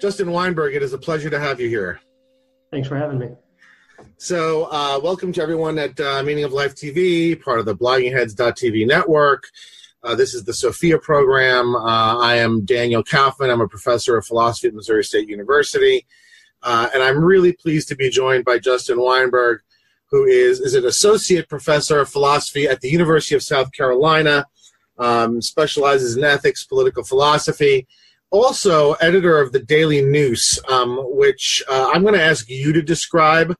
Justin Weinberg, it is a pleasure to have you here. Thanks for having me. So, uh, welcome to everyone at uh, Meaning of Life TV, part of the bloggingheads.tv network. Uh, this is the Sophia program. Uh, I am Daniel Kaufman. I'm a professor of philosophy at Missouri State University. Uh, and I'm really pleased to be joined by Justin Weinberg, who is, is an associate professor of philosophy at the University of South Carolina, um, specializes in ethics, political philosophy, also editor of the Daily Nous, um, which uh, I'm going to ask you to describe,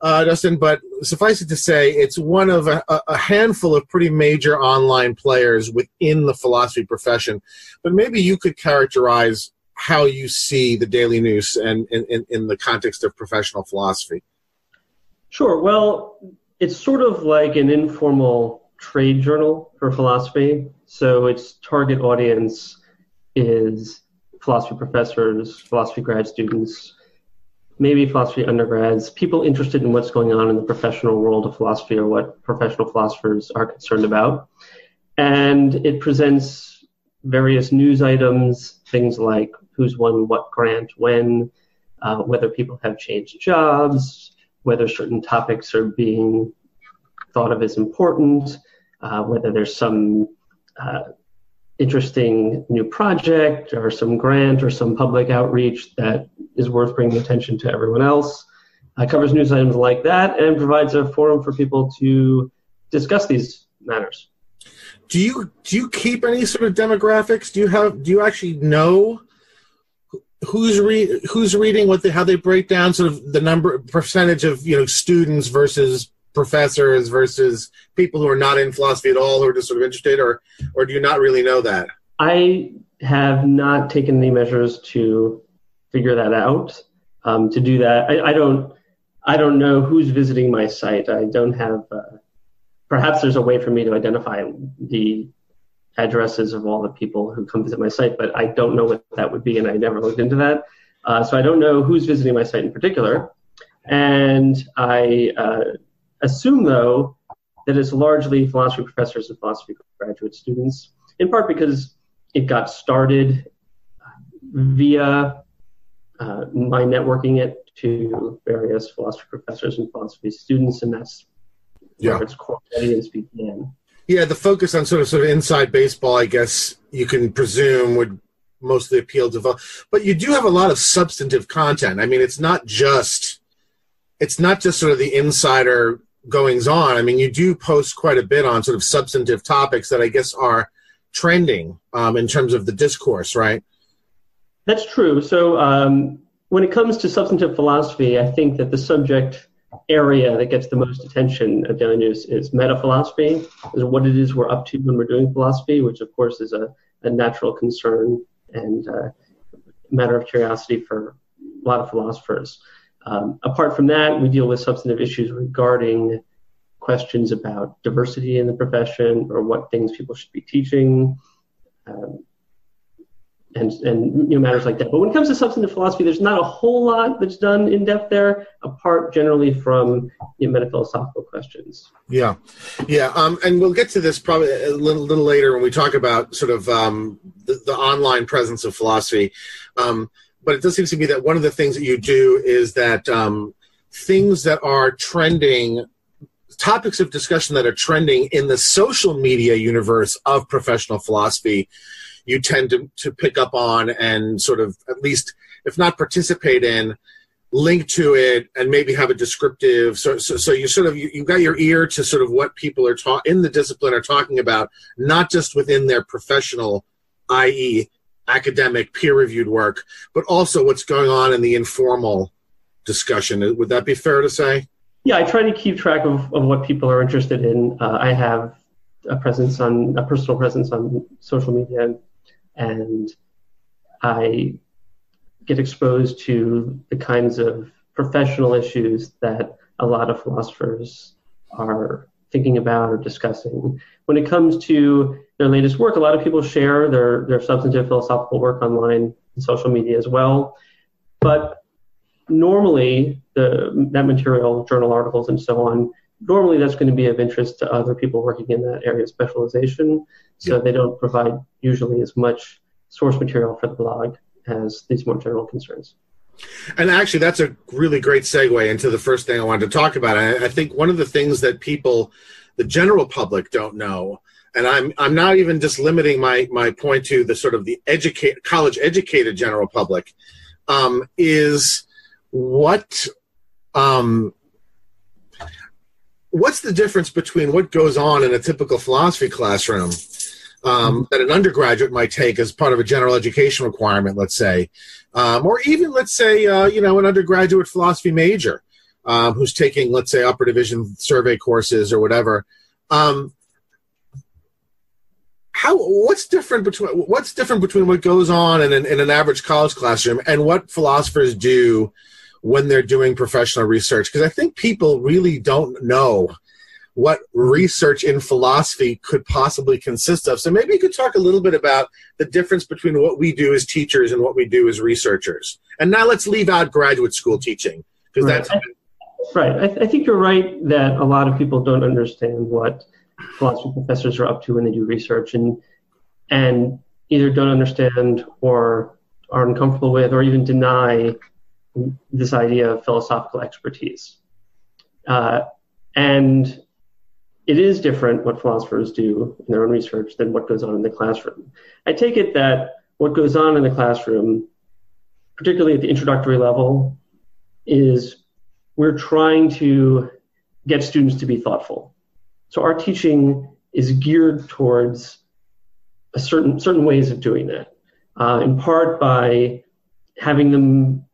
uh, Justin, but suffice it to say, it's one of a, a, handful of pretty major online players within the philosophy profession. But maybe you could characterize how you see the Daily Nous and in, in the context of professional philosophy. Sure. Well, it's sort of like an informal trade journal for philosophy. So its target audience is philosophy professors, philosophy grad students, maybe philosophy undergrads, people interested in what's going on in the professional world of philosophy or what professional philosophers are concerned about. And it presents various news items, things like who's won what grant when, uh, whether people have changed jobs, whether certain topics are being thought of as important, uh, whether there's some uh, interesting new project or some grant or some public outreach that is worth bringing attention to everyone else. Uh, covers news items like that and provides a forum for people to discuss these matters. Do you do you keep any sort of demographics? Do you have do you actually know who's re- who's reading what they how they break down sort of the number percentage of you know students versus professors versus people who are not in philosophy at all who are just sort of interested or or do you not really know that i have not taken any measures to figure that out um, to do that I, I, don't i don't know who's visiting my site i don't have uh, perhaps there's a way for me to identify the addresses of all the people who come visit my site, but I don't know what that would be, and I never looked into that. Uh, so I don't know who's visiting my site in particular. And I uh, assume, though, that it's largely philosophy professors and philosophy graduate students, in part because it got started via uh, my networking it to various philosophy professors and philosophy students, and that's yeah. where its core audience began. Yeah, the focus on sort of sort of inside baseball, I guess you can presume would mostly appeal to, but you do have a lot of substantive content. I mean, it's not just it's not just sort of the insider goings on. I mean, you do post quite a bit on sort of substantive topics that I guess are trending um, in terms of the discourse, right? That's true. So um, when it comes to substantive philosophy, I think that the subject area that gets the most attention at Daily Nous is meta philosophy, is what it is we're up to when we're doing philosophy, which of course is a, a natural concern and uh, matter of curiosity for a lot of philosophers. Um, apart from that, we deal with substantive issues regarding questions about diversity in the profession or what things people should be teaching, um, and and you know, matters like that. But when it comes to substantive philosophy, there's not a whole lot that's done in depth there, apart generally from you know, metaphilosophical questions. Yeah, yeah, um, and we'll get to this probably a little, little later when we talk about sort of um, the, the, online presence of philosophy. Um, but it does seem to me that one of the things that you do is that um, things that are trending topics of discussion that are trending in the social media universe of professional philosophy you tend to, to pick up on and sort of at least if not participate in link to it and maybe have a descriptive so so, so you sort of you, you got your ear to sort of what people are taught in the discipline are talking about not just within their professional i.e academic peer reviewed work but also what's going on in the informal discussion. Would that be fair to say? Yeah i try to keep track of, of what people are interested in. Uh, i have a presence on a personal presence on social media and I get exposed to the kinds of professional issues that a lot of philosophers are thinking about or discussing. When it comes to their latest work, a lot of people share their, their substantive philosophical work online and social media as well. But normally, the, that material, journal articles, and so on, normally that's going to be of interest to other people working in that area of specialization. So yeah. they don't provide usually as much source material for the blog as these more general concerns. And actually, that's a really great segue into the first thing I wanted to talk about. I, I think one of the things that people, the general public, don't know, and I'm I'm not even just limiting my my point to the sort of the educate college educated general public, um, is what um, what's the difference between what goes on in a typical philosophy classroom um, that an undergraduate might take as part of a general education requirement, let's say, um, or even let's say uh, you know an undergraduate philosophy major um, who's taking let's say upper division survey courses or whatever. Um, how what's different between what's different between what goes on in an, in an average college classroom and what philosophers do when they're doing professional research? Because I think people really don't know what research in philosophy could possibly consist of. So maybe you could talk a little bit about the difference between what we do as teachers and what we do as researchers. And now let's leave out graduate school teaching because right. that's right. I, th- I think you're right that a lot of people don't understand what philosophy professors are up to when they do research and and either don't understand or are uncomfortable with or even deny this idea of philosophical expertise. Uh, and it is different what philosophers do in their own research than what goes on in the classroom. I take it that what goes on in the classroom, particularly at the introductory level, is we're trying to get students to be thoughtful. So our teaching is geared towards a certain certain ways of doing that. Uh, in part by having them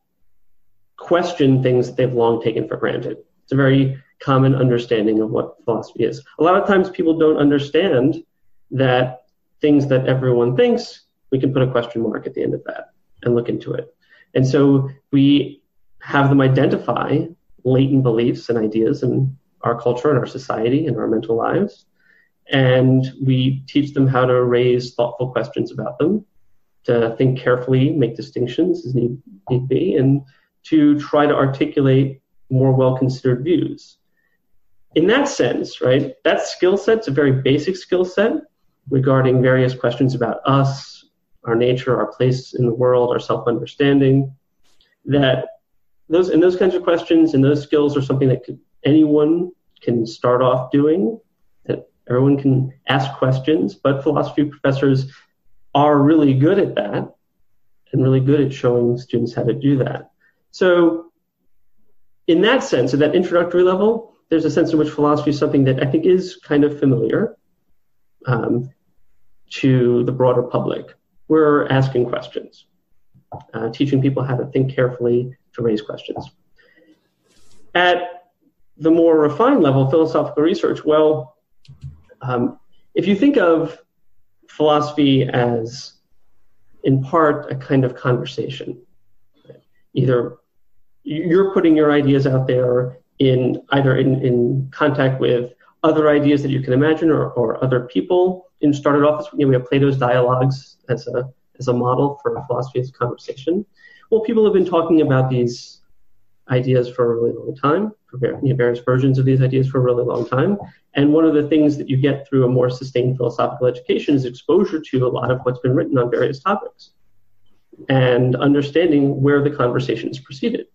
question things that they've long taken for granted. It's a very common understanding of what philosophy is. A lot of times people don't understand that things that everyone thinks, we can put a question mark at the end of that and look into it. And so we have them identify latent beliefs and ideas in our culture and our society and our mental lives. And we teach them how to raise thoughtful questions about them, to think carefully, make distinctions as need, need be, and to try to articulate more well considered views in that sense, right, that skill set's a very basic skill set regarding various questions about us, our nature, our place in the world, our self understanding. That those and those kinds of questions and those skills are something that could, anyone can start off doing. That everyone can ask questions, but philosophy professors are really good at that and really good at showing students how to do that. So, in that sense, at that introductory level, there's a sense in which philosophy is something that I think is kind of familiar um, to the broader public. We're asking questions, uh, teaching people how to think carefully to raise questions. At the more refined level, philosophical research, well, um, if you think of philosophy as in part a kind of conversation, either you're putting your ideas out there in either in, in contact with other ideas that you can imagine or, or other people. And started off, you know, we have Plato's dialogues as a as a model for philosophy as conversation. Well, people have been talking about these ideas for a really long time, for various versions of these ideas for a really long time. And one of the things that you get through a more sustained philosophical education is exposure to a lot of what's been written on various topics and understanding where the conversation is proceeded.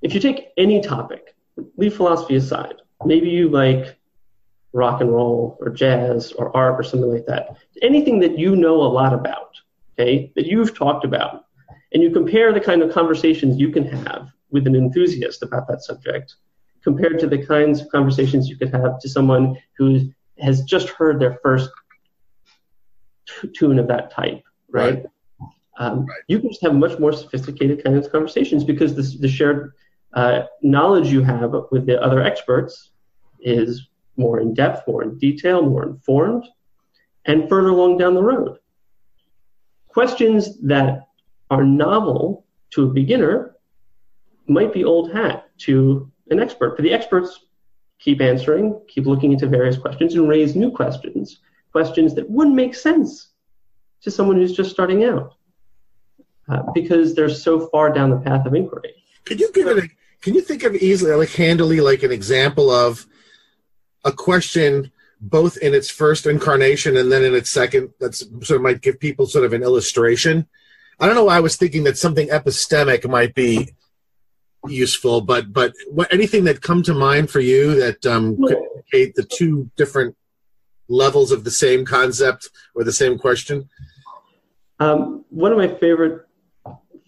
If you take any topic, leave philosophy aside, maybe you like rock and roll or jazz or art or something like that, anything that you know a lot about, okay, that you've talked about, and you compare the kind of conversations you can have with an enthusiast about that subject compared to the kinds of conversations you could have to someone who has just heard their first t- tune of that type, right? right. Um, right. You can just have much more sophisticated kinds of conversations because the, the shared uh, knowledge you have with the other experts is more in depth, more in detail, more informed, and further along down the road. Questions that are novel to a beginner might be old hat to an expert. But the experts keep answering, keep looking into various questions, and raise new questions, questions that wouldn't make sense to someone who's just starting out uh, because they're so far down the path of inquiry. Could you give it a can you think of easily, like handily, like an example of a question both in its first incarnation and then in its second. That's sort of might give people sort of an illustration. I don't know why I was thinking that something epistemic might be useful, but but what, anything that come to mind for you that um, could indicate the two different levels of the same concept or the same question? Um, one of my favorite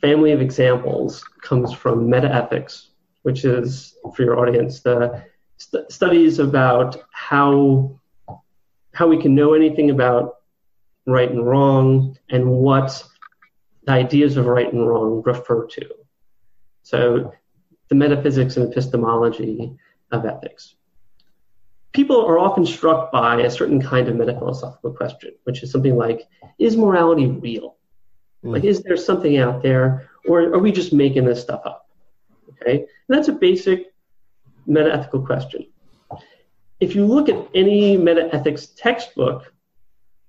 family of examples comes from metaethics, which is for your audience the st- studies about how how we can know anything about right and wrong and what the ideas of right and wrong refer to. So the metaphysics and epistemology of ethics. People are often struck by a certain kind of metaphilosophical question, which is something like, is morality real? Mm. Like, is there something out there, or are we just making this stuff up? Okay, and that's a basic metaethical question. If you look at any metaethics textbook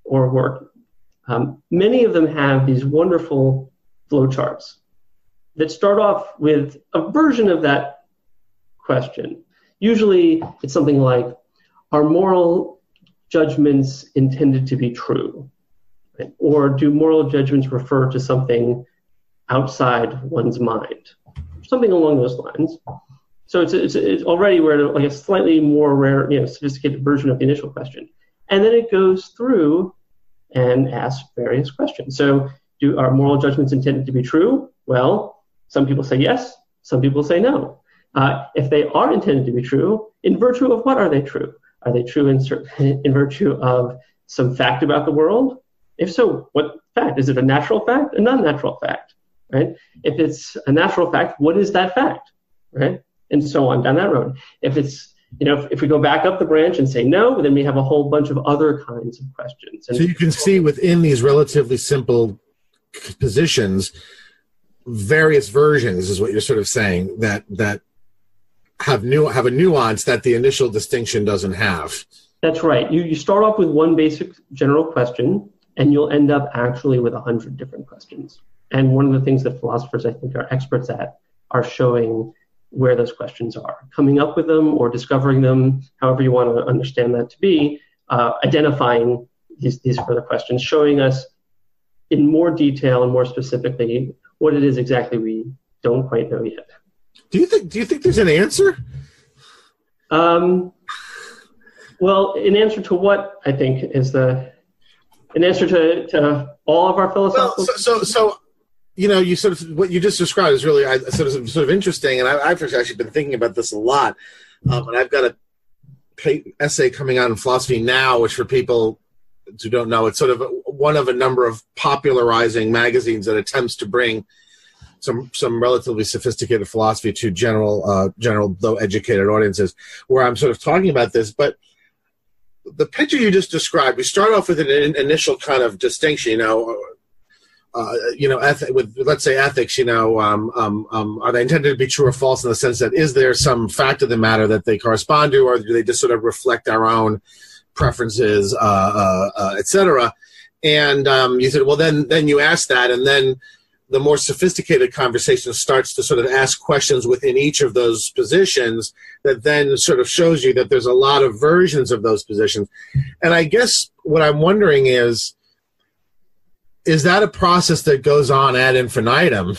or work, um, many of them have these wonderful flowcharts that start off with a version of that question. Usually it's something like, are moral judgments intended to be true? Right? Or do moral judgments refer to something outside one's mind? Something along those lines. So it's, it's, it's already we're like a slightly more rare, you know, sophisticated version of the initial question. And then it goes through and ask various questions. So do are moral judgments intended to be true? Well, some people say yes, some people say no. Uh, if they are intended to be true, in virtue of what are they true? Are they true in, in virtue of some fact about the world? If so, what fact? Is it a natural fact, a non-natural fact? Right? If it's a natural fact, what is that fact? Right? And so on down that road. If it's you know, if, if we go back up the branch and say no, then we have a whole bunch of other kinds of questions. And so you can see within these relatively simple positions various versions is what you're sort of saying that that have new have a nuance that the initial distinction doesn't have. That's right. You you start off with one basic general question, and you'll end up actually with a hundred different questions. And one of the things that philosophers I think are experts at are showing where those questions are, coming up with them or discovering them, however you want to understand that to be, uh, identifying these these further questions, showing us in more detail and more specifically what it is exactly we don't quite know yet. Do you think? Do you think there's an answer? Um, well, in answer to what I think is the an answer to, to all of our philosophical. Well, so, so, so, you know, you sort of what you just described is really I, sort of sort of interesting, and I, have actually been thinking about this a lot. Um, and I've got a essay coming out in philosophy now, which for people who don't know, it's sort of one of a number of popularizing magazines that attempts to bring some some relatively sophisticated philosophy to general uh, general though educated audiences. Where I'm sort of talking about this, but the picture you just described, we start off with an in, initial kind of distinction. You know, uh, you know, eth- with let's say ethics. You know, um, um, um, are they intended to be true or false in the sense that is there some fact of the matter that they correspond to, or do they just sort of reflect our own preferences, uh, uh, uh etc. And um, you said, well, then then you ask that, and then the more sophisticated conversation starts to sort of ask questions within each of those positions that then sort of shows you that there's a lot of versions of those positions. And I guess what I'm wondering is, is that a process that goes on ad infinitum,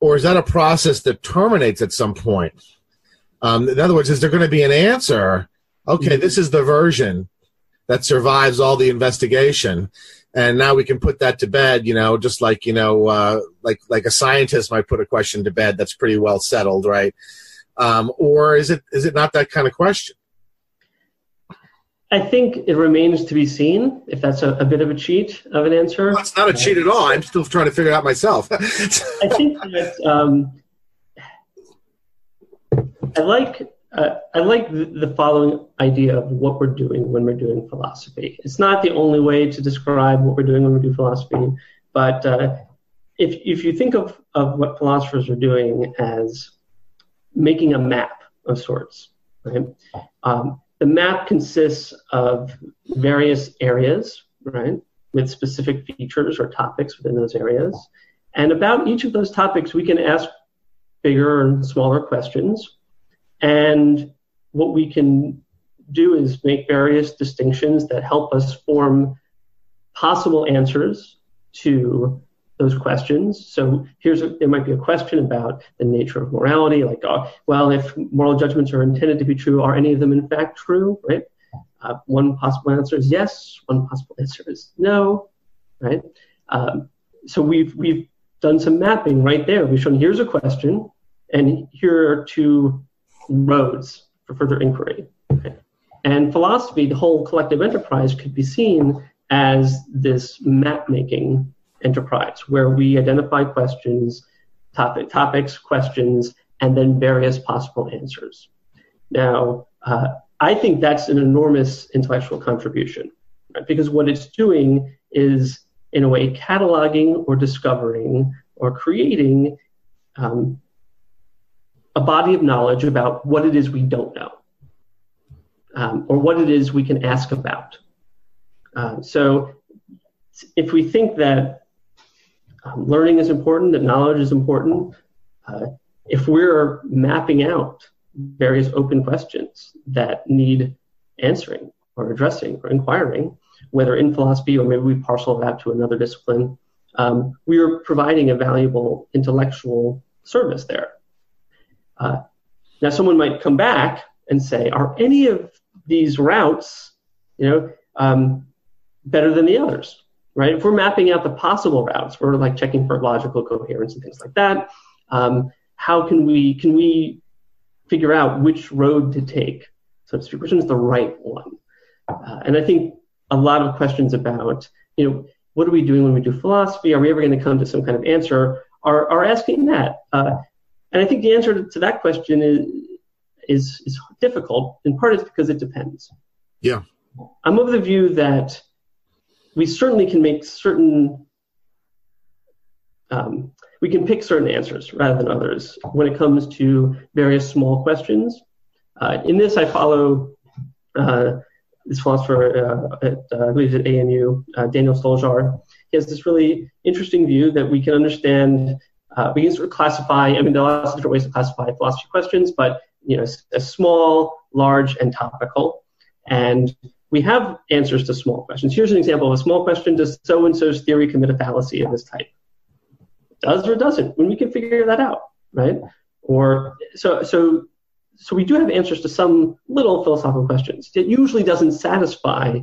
or is that a process that terminates at some point? Um, in other words, is there going to be an answer? Okay, this is the version that survives all the investigation and now we can put that to bed you know just like you know uh, like like a scientist might put a question to bed that's pretty well settled right? Um, or is it is it not that kind of question I think it remains to be seen if that's a, a bit of a cheat of an answer. Well, it's not a cheat at all. I'm still trying to figure it out myself. I think that um, I like uh, I like the following idea of what we're doing when we're doing philosophy. It's not the only way to describe what we're doing when we do philosophy, but uh, if, if you think of, of what philosophers are doing as making a map of sorts, right? Um, the map consists of various areas, right, with specific features or topics within those areas. And about each of those topics, we can ask bigger and smaller questions and what we can do is make various distinctions that help us form possible answers to those questions. So here's a, there might be a question about the nature of morality, like, uh, well, if moral judgments are intended to be true, are any of them in fact true, right? Uh, one possible answer is yes. One possible answer is no, right? Um, so we've we've done some mapping right there. We've shown here's a question, and here are two roads for further inquiry. Okay? And philosophy, the whole collective enterprise, could be seen as this map making enterprise where we identify questions, topic, topics, questions, and then various possible answers. Now, uh, I think that's an enormous intellectual contribution right? because what it's doing is, in a way, cataloging or discovering or creating um, a body of knowledge about what it is we don't know um, or what it is we can ask about. Uh, so, if we think that um, learning is important, that knowledge is important. Uh, if we're mapping out various open questions that need answering or addressing or inquiring, whether in philosophy or maybe we parcel that to another discipline, um, we are providing a valuable intellectual service there. Uh, now, someone might come back and say, are any of these routes, you know, um, better than the others? Right? If we're mapping out the possible routes, we're like checking for logical coherence and things like that. Um, how can we can we figure out which road to take, so to speak, which is the right one? Uh, and I think a lot of questions about, you know, what are we doing when we do philosophy? Are we ever going to come to some kind of answer? Are are asking that? Uh, and I think the answer to that question is is is difficult. In part, it's because it depends. Yeah. I'm of the view that we certainly can make certain um, we can pick certain answers rather than others when it comes to various small questions. Uh, in this, I follow uh, this philosopher uh, at, uh, I believe at ANU, uh, Daniel Stoljar. He has this really interesting view that we can understand, uh, we can sort of classify, I mean, there are lots of different ways to classify philosophy questions, but, you know, small, large, and topical. And we have answers to small questions. Here's an example of a small question Does so and so's theory commit a fallacy of this type? Does or doesn't? When we can figure that out, right? Or so, so, so we do have answers to some little philosophical questions. It usually doesn't satisfy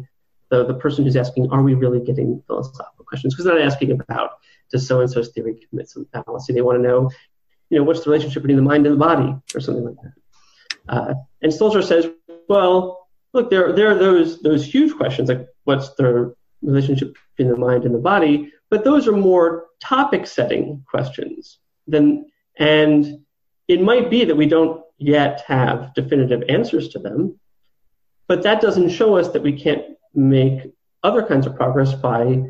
the, the person who's asking, Are we really getting philosophical questions? Because they're not asking about does so and so's theory commit some fallacy. They want to know, you know, what's the relationship between the mind and the body or something like that. Uh, and Stoljar says, well, look, there, there are those, those huge questions like what's the relationship between the mind and the body, but those are more topic setting questions than, and it might be that we don't yet have definitive answers to them, but that doesn't show us that we can't make other kinds of progress by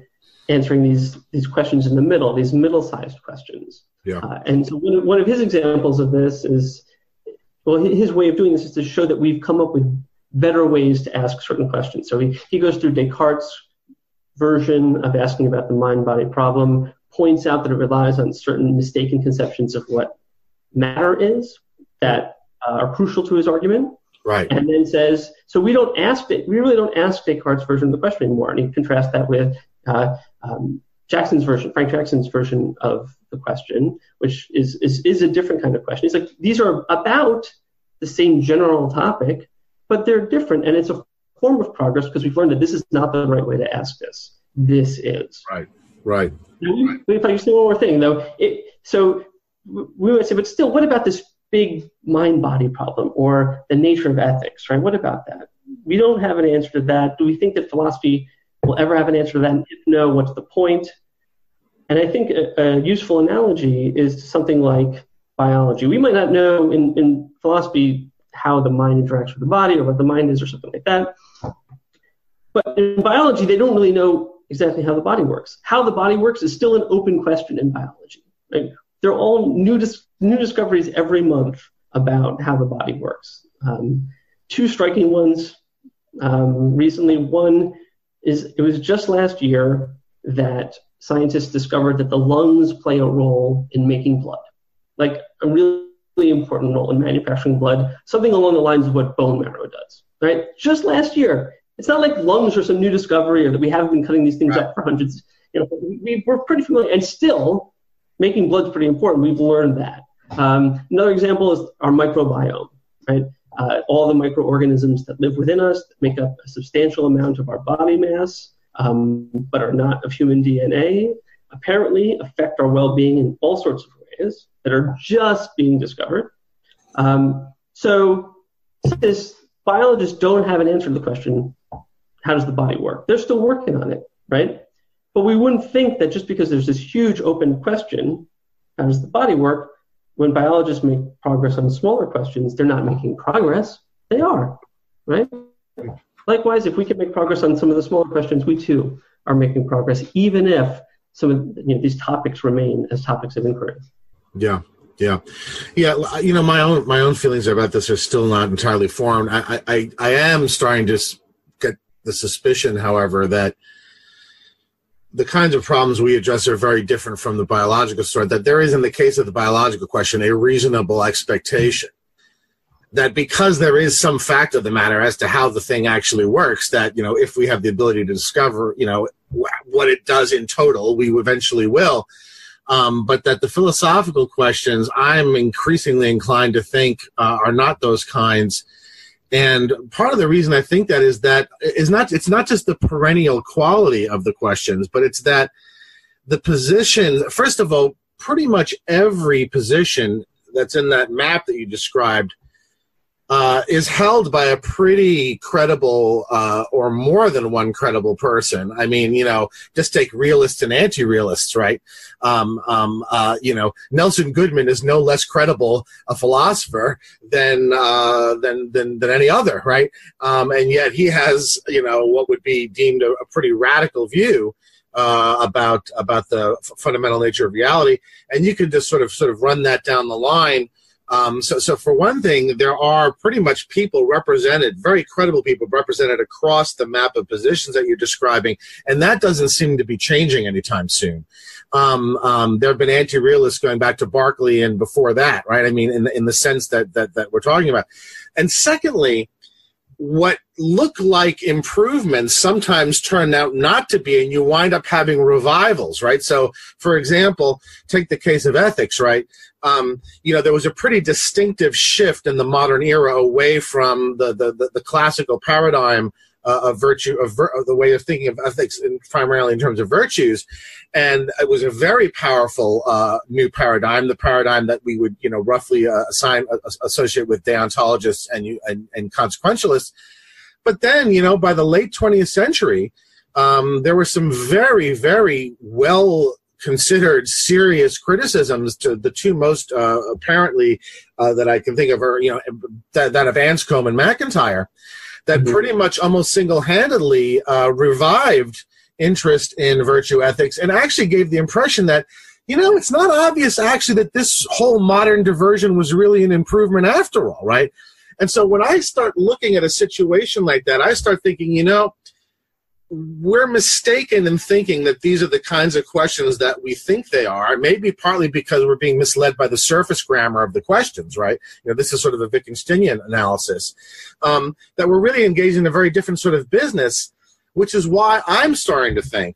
answering these these questions in the middle, these middle-sized questions. Yeah. Uh, and so one of, one of his examples of this is, well, his way of doing this is to show that we've come up with better ways to ask certain questions. So he, he goes through Descartes' version of asking about the mind body problem, points out that it relies on certain mistaken conceptions of what matter is that uh, are crucial to his argument. Right. And then says, so we don't ask it, we really don't ask Descartes' version of the question anymore. And he contrasts that with uh, um, Jackson's version, Frank Jackson's version of the question, which is, is, is a different kind of question. He's like, these are about the same general topic, but they're different, and it's a form of progress because we've learned that this is not the right way to ask this. This is right, right. Now, if I say one more thing though, it, so we would say, but still, what about this big mind-body problem or the nature of ethics, right? What about that? We don't have an answer to that. Do we think that philosophy will ever have an answer to that? And if no, what's the point? And I think a, a useful analogy is something like biology. We might not know in, in philosophy how the mind interacts with the body or what the mind is or something like that. But in biology, they don't really know exactly how the body works. How the body works is still an open question in biology. Right? There are all new, dis- new discoveries every month about how the body works. Um, two striking ones um, recently. One is it was just last year that scientists discovered that the lungs play a role in making blood, like a really important role in manufacturing blood, something along the lines of what bone marrow does. right? Just last year. It's not like lungs are some new discovery or that we haven't been cutting these things right. up for hundreds. You know, we, we're pretty familiar, and still, making blood's pretty important. We've learned that. Um, another example is our microbiome, right? Uh, all the microorganisms that live within us that make up a substantial amount of our body mass, um, but are not of human DNA, apparently affect our well-being in all sorts of ways that are just being discovered. Um, so, this biologists don't have an answer to the question, how does the body work? They're still working on it, right? But we wouldn't think that just because there's this huge open question, how does the body work, when biologists make progress on smaller questions, they're not making progress. They are, right? Likewise, if we can make progress on some of the smaller questions, we too are making progress, even if some of you know, these topics remain as topics of inquiry. Yeah, yeah, yeah. You know, my own my own feelings about this are still not entirely formed. I I, I am starting to get the suspicion, however, that the kinds of problems we address are very different from the biological sort. That there is, in the case of the biological question, a reasonable expectation that because there is some fact of the matter as to how the thing actually works, that you know, if we have the ability to discover, you know, what it does in total, we eventually will. Um, but that the philosophical questions, I'm increasingly inclined to think uh, are not those kinds and part of the reason I think that is that is not it's not just the perennial quality of the questions, but it's that the position. First of all, pretty much every position that's in that map that you described uh, is held by a pretty credible uh, or more than one credible person. I mean, you know, just take realists and anti-realists, right? Um, um, uh, you know, Nelson Goodman is no less credible a philosopher than uh, than, than than any other, right? Um, and yet he has, you know, what would be deemed a, a pretty radical view. Uh, about about the f- fundamental nature of reality, and you could just sort of sort of run that down the line um, so, so for one thing, there are pretty much people represented, very credible people represented across the map of positions that you're describing, and that doesn't seem to be changing anytime soon. Um, um, there have been anti-realists going back to Berkeley and before that, right? I mean, in the, in the sense that, that that we're talking about. And secondly, what look like improvements sometimes turn out not to be, and you wind up having revivals, right? So, for example, take the case of ethics, right? Um, you know, there was a pretty distinctive shift in the modern era away from the the, the, the classical paradigm uh, of virtue of, the way of thinking of ethics, in, primarily in terms of virtues, and it was a very powerful uh, new paradigm, the paradigm that we would, you know, roughly uh, assign uh, associate with deontologists and, and, and consequentialists. But then, you know, by the late 20th century, um, there were some very, very well considered serious criticisms to the two most uh, apparently uh, that I can think of are, you know, that, that of Anscombe and MacIntyre, that mm-hmm. pretty much almost single handedly uh, revived interest in virtue ethics and actually gave the impression that you know it's not obvious actually that this whole modern diversion was really an improvement after all right and so when i start looking at a situation like that i start thinking you know we're mistaken in thinking that these are the kinds of questions that we think they are. Maybe partly because we're being misled by the surface grammar of the questions, right? You know, this is sort of a Wittgensteinian analysis. Um, that we're really engaged in a very different sort of business which is why I'm starting to think,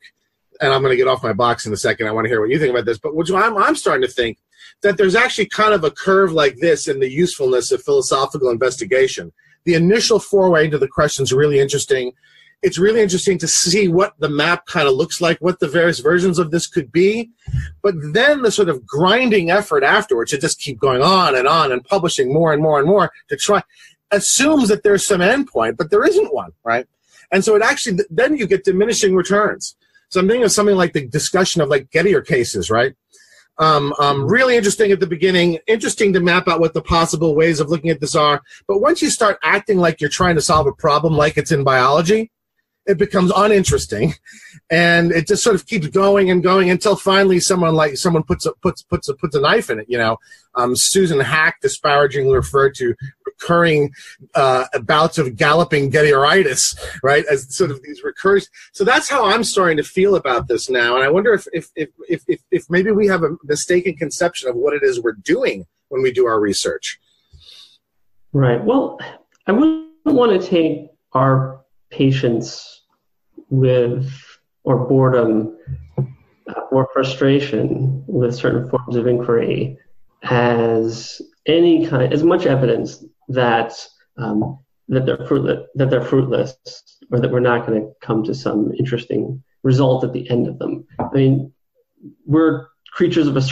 and I'm going to get off my box in a second. I want to hear what you think about this, but which I'm, I'm starting to think that there's actually kind of a curve like this in the usefulness of philosophical investigation. The initial foray into the question is really interesting. It's really interesting to see what the map kind of looks like, what the various versions of this could be. But then the sort of grinding effort afterwards to just keep going on and on and publishing more and more and more to try assumes that there's some endpoint, but there isn't one, right? And so it actually, then you get diminishing returns. So I'm thinking of something like the discussion of like Gettier cases, right? Um, um, really interesting at the beginning, interesting to map out what the possible ways of looking at this are. But once you start acting like you're trying to solve a problem like it's in biology, it becomes uninteresting. And it just sort of keeps going and going until finally someone like someone puts a puts puts a puts a knife in it you know. Um, Susan Haack disparagingly referred to recurring uh, bouts of galloping Gettieritis, right as sort of these recurs so that's how i'm starting to feel about this now. And i wonder if if if if, if, if maybe we have a mistaken conception of what it is we're doing when we do our research. Right. Well i wouldn't want to take our patience with or boredom or frustration with certain forms of inquiry as any kind, as much evidence that um, that they're fruitless, that they're fruitless, or that we're not going to come to some interesting result at the end of them. I mean, we're creatures of a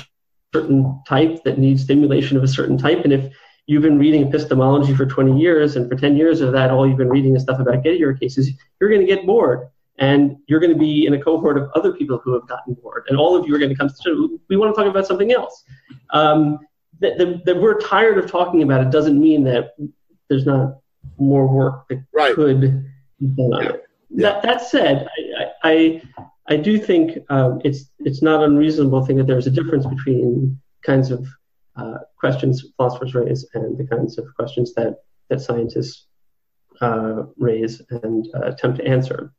certain type that need stimulation of a certain type, and if you've been reading epistemology for 20 years, and for 10 years of that, all you've been reading is stuff about Gettier cases, you're going to get bored. And you're going to be in a cohort of other people who have gotten bored. And all of you are going to come to, we want to talk about something else. Um, that, that, that, we're tired of talking about it doesn't mean that there's not more work that right. could be done on it. Yeah. That, that said, I, I, I do think um, it's, it's not unreasonable to think that there's a difference between kinds of uh, questions philosophers raise and the kinds of questions that, that scientists uh, raise and uh, attempt to answer.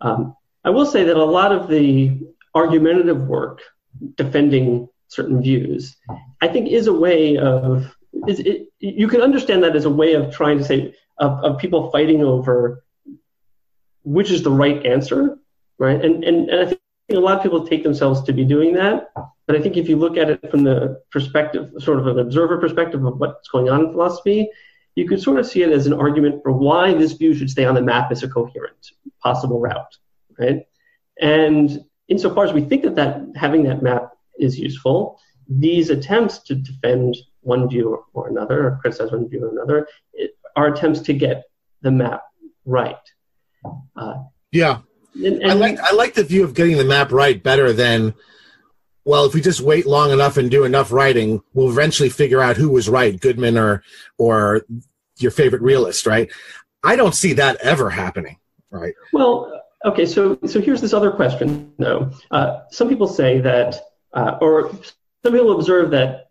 Um, I will say that a lot of the argumentative work defending certain views, I think, is a way of is it, you can understand that as a way of trying to say of, of people fighting over which is the right answer, right? And, and and I think a lot of people take themselves to be doing that, but I think if you look at it from the perspective, sort of an observer perspective of what's going on in philosophy, you could sort of see it as an argument for why this view should stay on the map as a coherent possible route, right? And insofar as we think that, that having that map is useful, these attempts to defend one view or another, or criticize one view or another, are attempts to get the map right. Uh, yeah, and, and I like I like the view of getting the map right better than well, if we just wait long enough and do enough writing, we'll eventually figure out who was right, Goodman or or your favorite realist, right? I don't see that ever happening, right? Well, okay, so so here's this other question though. Uh, some people say that, uh, or some people observe that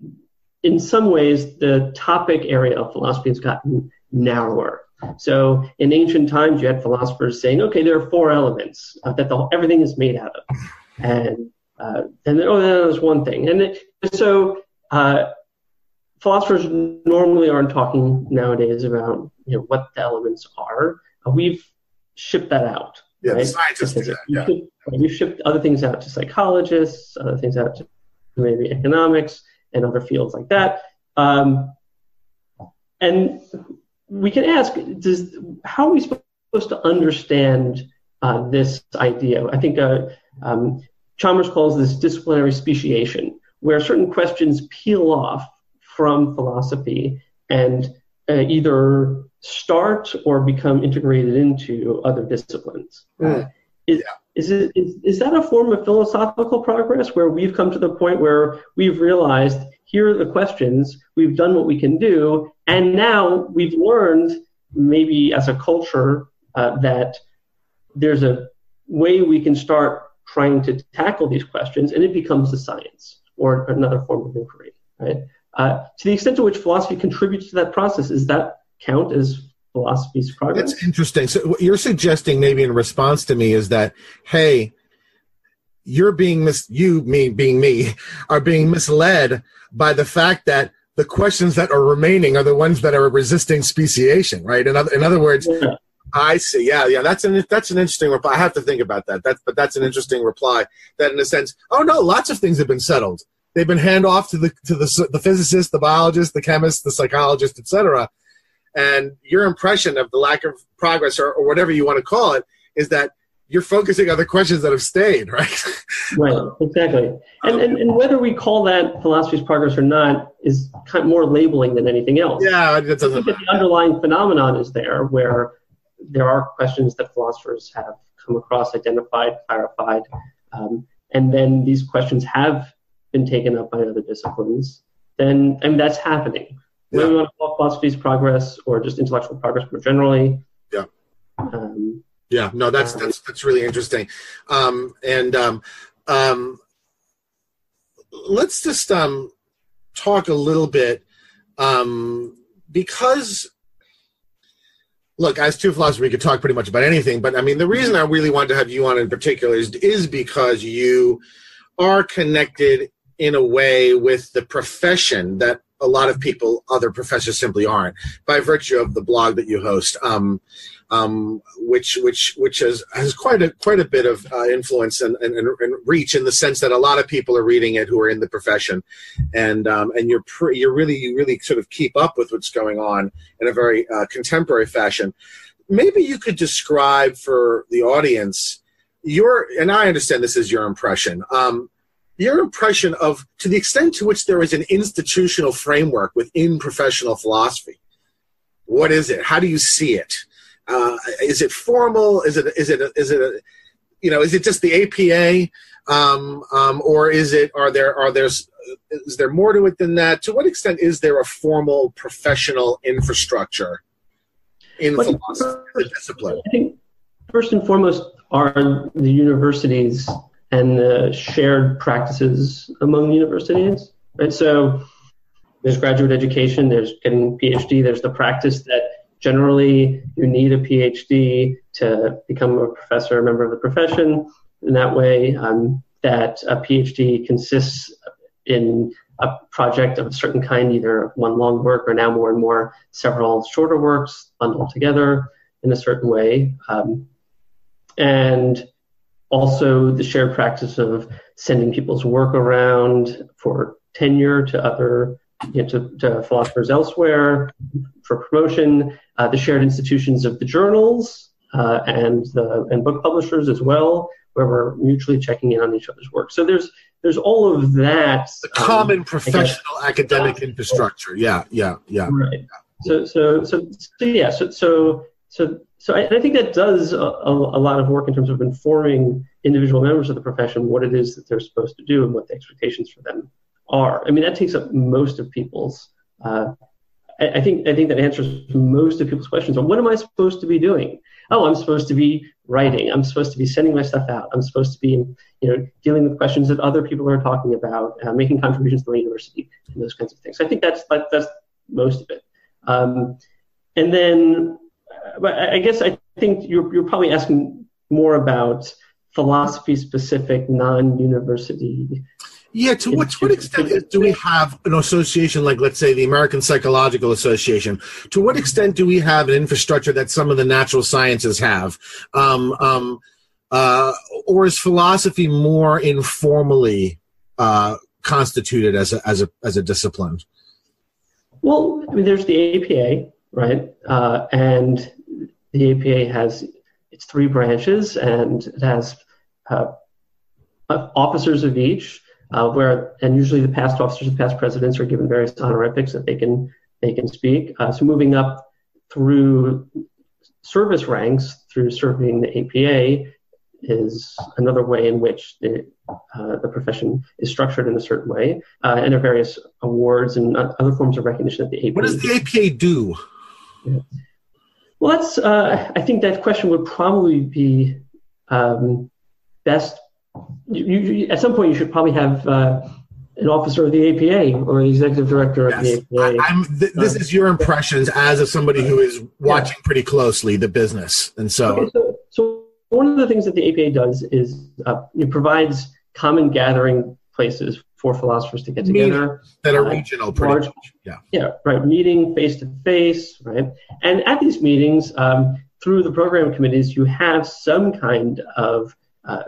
in some ways the topic area of philosophy has gotten narrower. So in ancient times, you had philosophers saying, okay, there are four elements uh, that the, everything is made out of, and uh, and oh, that was one thing. And it, so uh, philosophers normally aren't talking nowadays about you know what the elements are. Uh, we've shipped that out. Yeah, right? scientists do that. Yeah. We've shipped other things out to psychologists, other things out to maybe economics and other fields like that. Um, and we can ask, does how are we supposed to understand uh, this idea? I think uh, um, Chalmers calls this disciplinary speciation, where certain questions peel off from philosophy and uh, either start or become integrated into other disciplines. Mm. Is, yeah. is, it, is, is that a form of philosophical progress where we've come to the point where we've realized here are the questions, we've done what we can do, and now we've learned, maybe as a culture, uh, that there's a way we can start trying to tackle these questions, and it becomes a science or another form of inquiry. Right? Uh, to the extent to which philosophy contributes to that process, does that count as philosophy's progress? That's interesting. So what you're suggesting, maybe in response to me, is that hey, you're being mis you me being me are being misled by the fact that the questions that are remaining are the ones that are resisting speciation, right? In other, in other words, yeah. I see. Yeah, yeah. That's an that's an interesting reply. I have to think about that. That's but that's an interesting reply. That in a sense, oh no, lots of things have been settled. They've been hand off to the to the the physicist, the biologist, the chemist, the psychologist, etc. And your impression of the lack of progress, or, or whatever you want to call it, is that you're focusing on the questions that have stayed, right? right, exactly. And, and and whether we call that philosophy's progress or not is kind of more labeling than anything else. Yeah, that doesn't. the underlying phenomenon is there, where there are questions that philosophers have come across, identified, clarified, um, and then these questions have been taken up by other disciplines, then and that's happening. Whether yeah. we want to call philosophy's progress or just intellectual progress more generally. Yeah. Um, yeah. No, that's uh, that's that's really interesting. Um, and um, um, let's just um, talk a little bit um, because look, as two philosophers, we could talk pretty much about anything. But I mean, the reason I really wanted to have you on in particular is, is because you are connected in a way with the profession that a lot of people, other professors simply aren't, by virtue of the blog that you host, um, um, which which which has has quite a quite a bit of uh, influence and, and, and, reach in the sense that a lot of people are reading it who are in the profession, and um, and you're pre- you're really you really sort of keep up with what's going on in a very uh, contemporary fashion. Maybe you could describe for the audience your and I understand this is your impression. Um, your impression of to the extent to which there is an institutional framework within professional philosophy what is it how do you see it? Uh, is it formal is it is it is it a, you know is it just the apa um, um, or is it are there are there is there more to it than that to what extent is there a formal professional infrastructure in well, philosophy first, discipline i think first and foremost are the universities and the shared practices among universities. Right. So there's graduate education, there's getting PhD, there's the practice that generally you need a PhD to become a professor, a member of the profession. In that way, um, that a PhD consists in a project of a certain kind, either one long work or now more and more several shorter works bundled together in a certain way. Um, and also the shared practice of sending people's work around for tenure to other you know, to, to, philosophers elsewhere for promotion, uh, the shared institutions of the journals uh, and the and book publishers as well, where we're mutually checking in on each other's work. So there's there's all of that. The um, common professional academic infrastructure. Yeah, yeah, yeah. Right. So so so so yeah. So so so so I, I think that does a, a, a, lot of work in terms of informing individual members of the profession what it is that they're supposed to do and what the expectations for them are. I mean, that takes up most of people's. Uh, I, I, think I think that answers most of people's questions on what am I supposed to be doing? Oh, I'm supposed to be writing. I'm supposed to be sending my stuff out. I'm supposed to be, you know, dealing with questions that other people are talking about, uh, making contributions to the university, and those kinds of things. So I think that's that's most of it. Um, and then but I guess I think you're, you're probably asking more about philosophy specific, non university. Yeah, to what, what extent do we have an association like, let's say, the American Psychological Association? To what extent do we have an infrastructure that some of the natural sciences have? Um, um, uh, or is philosophy more informally uh, constituted as a, as, a, as a discipline? Well, I mean, there's the APA, right? Uh, and the APA has its three branches and it has uh, officers of each, uh, where and usually the past officers and past presidents are given various honorifics that they can they can speak. Uh, so moving up through service ranks through serving the APA is another way in which the, uh, the profession is structured in a certain way, uh, and there are various awards and other forms of recognition that the APA. What does the APA do? Yeah. Well, that's. Uh, I think that question would probably be um, best. You, you, at some point, you should probably have uh, an officer of the APA or the executive director of the APA. Th- this is your impressions as of somebody who is watching yeah. pretty closely the business, and so. Okay, so, so one of the things that the APA does is uh, it provides common gathering places for philosophers to get together. That are uh, regional, pretty large, much. Yeah. Yeah, right. Meeting face to face, right? And at these meetings, um, through the program committees, you have some kind of uh,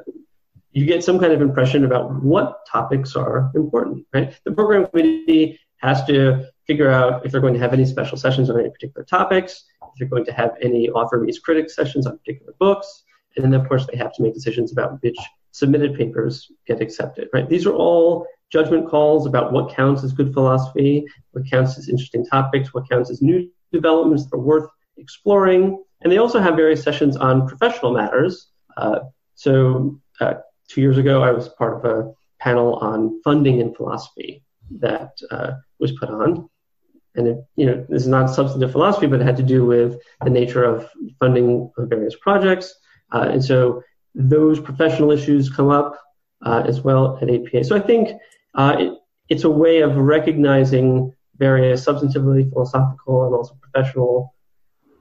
you get some kind of impression about what topics are important, right? The program committee has to figure out if they're going to have any special sessions on any particular topics, if they're going to have any author meets critics sessions on particular books, and then of course they have to make decisions about which submitted papers get accepted, right? These are all judgment calls about what counts as good philosophy, what counts as interesting topics, what counts as new developments that are worth exploring. And they also have various sessions on professional matters. Uh, so uh, two years ago, I was part of a panel on funding and philosophy that uh, was put on. And it, you know, this is not substantive philosophy, but it had to do with the nature of funding of various projects. Uh, and so those professional issues come up uh, as well at APA. So I think uh, it, it's a way of recognizing various substantively philosophical and also professional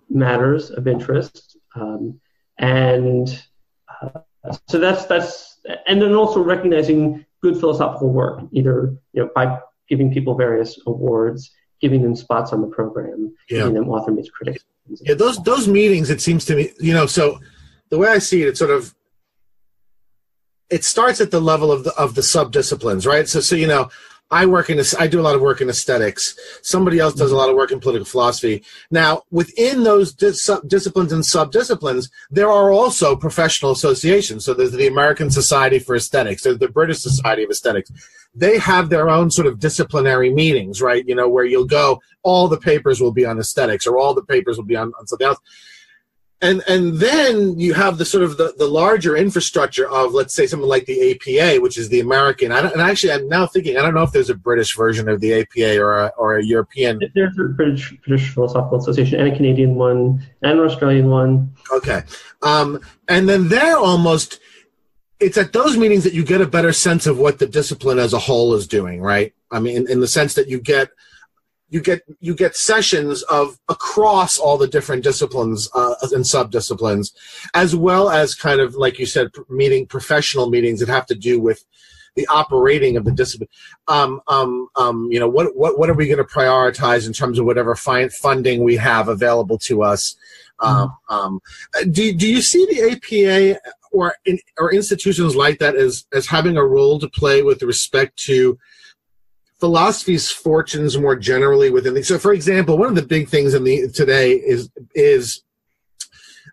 matters of interest. Um, and uh, so that's that's and then also recognizing good philosophical work, either you know by giving people various awards, giving them spots on the program, yeah. giving them author meets critics. Yeah, those those meetings. It seems to me, you know. So the way I see it, it's sort of it starts at the level of the of the subdisciplines, right? So so you know, I work in I do a lot of work in aesthetics. Somebody else does a lot of work in political philosophy. Now, within those dis- disciplines and subdisciplines, there are also professional associations. So there's the American Society for Aesthetics. There's the British Society of Aesthetics. They have their own sort of disciplinary meetings, right? You know, where you'll go, all the papers will be on aesthetics, or all the papers will be on, on something else and and then you have the sort of the, the larger infrastructure of let's say something like the APA, which is the American. I don't, and actually, I'm now thinking I don't know if there's a British version of the APA or a, or a European. There's a British British Philosophical Association and a Canadian one and an Australian one. Okay, um, and then they're almost. It's at those meetings that you get a better sense of what the discipline as a whole is doing, right? I mean, in, in the sense that you get you get you get sessions of across all the different disciplines uh, and subdisciplines, as well as kind of like you said, meeting professional meetings that have to do with the operating of the discipline. Um, um, um, you know, what what what are we going to prioritize in terms of whatever funding we have available to us? Mm-hmm. Um, do do you see the APA or in, or institutions like that as as having a role to play with respect to philosophy's fortunes more generally within the so for example one of the big things in the today is is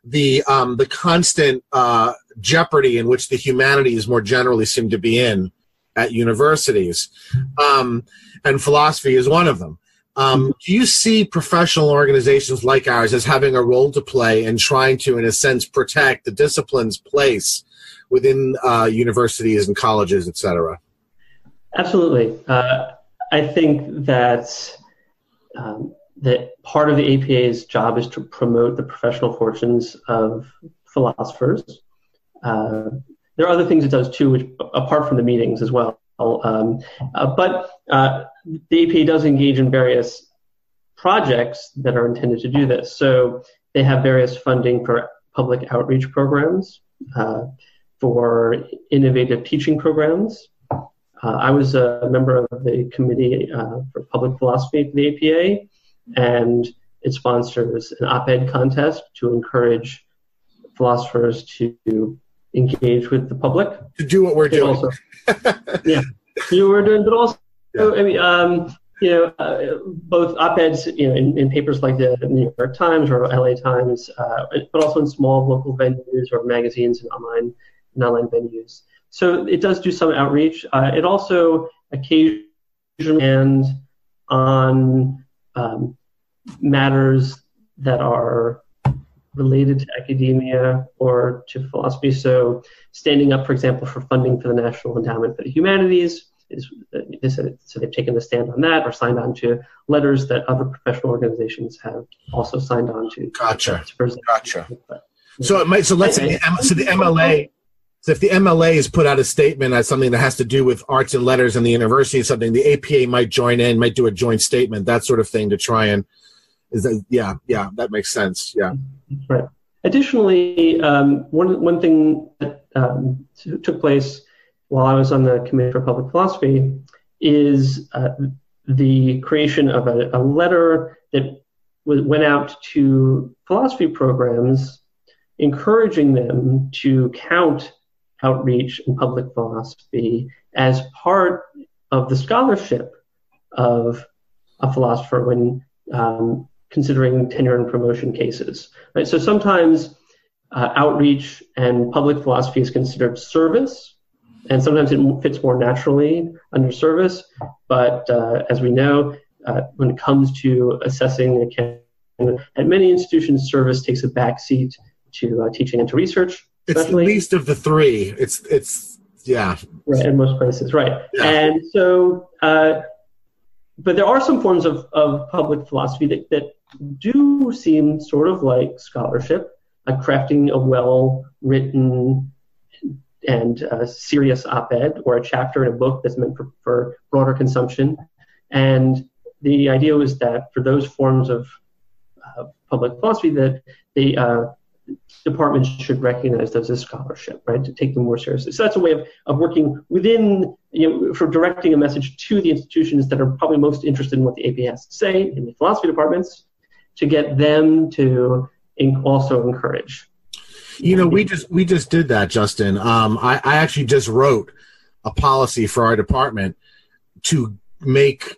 the um, the constant uh, jeopardy in which the humanities more generally seem to be in at universities. Um, and philosophy is one of them. Um, do you see professional organizations like ours as having a role to play in trying to in a sense protect the discipline's place within uh, universities and colleges et cetera? Absolutely. Uh, I think that um, that part of the APA's job is to promote the professional fortunes of philosophers. Uh, there are other things it does too, which apart from the meetings as well. Um, uh, but uh, the APA does engage in various projects that are intended to do this. So they have various funding for public outreach programs, uh, for innovative teaching programs, uh, I was a member of the committee uh, for public philosophy for the APA, and it sponsors an op-ed contest to encourage philosophers to engage with the public. To do what we're doing. Also, yeah, do what we're doing, but also, yeah. I mean, um, you know, uh, both op-eds, you know, in, in, papers like the New York Times or LA Times, uh, but also in small local venues or magazines and online and online venues. So it does do some outreach. Uh, it also occasionally and on um, matters that are related to academia or to philosophy. So standing up, for example, for funding for the National Endowment for the Humanities. Is, this. so they've taken a stand on that or signed on to letters that other professional organizations have also signed on to. Gotcha. Gotcha. So it might, so let's say, so the MLA so if the MLA has put out a statement as something that has to do with arts and letters and the university, something the APA might join in, might do a joint statement, that sort of thing to try and is that yeah yeah that makes sense yeah. Right. Additionally, um, one one thing that um, took place while I was on the committee for public philosophy is uh, the creation of a, a letter that went out to philosophy programs encouraging them to count outreach and public philosophy as part of the scholarship of a philosopher when um, considering tenure and promotion cases. Right? So sometimes uh, outreach and public philosophy is considered service, and sometimes it fits more naturally under service. But uh, as we know, uh, when it comes to assessing a candidate, at many institutions, service takes a backseat to uh, teaching and to research. It's the least of the three. It's it's yeah. Right, in most places, right. Yeah. And so, uh, but there are some forms of, of public philosophy that, that do seem sort of like scholarship, like crafting a well written and uh, serious op ed or a chapter in a book that's meant for, for broader consumption. And the idea was that for those forms of uh, public philosophy, that they uh, departments should recognize those as scholarship, right? To take them more seriously. So that's a way of, of working within, you know, for directing a message to the institutions that are probably most interested in what the AP has to say in the philosophy departments to get them to also encourage. You know, we just we just did that, Justin. Um, I, I actually just wrote a policy for our department to make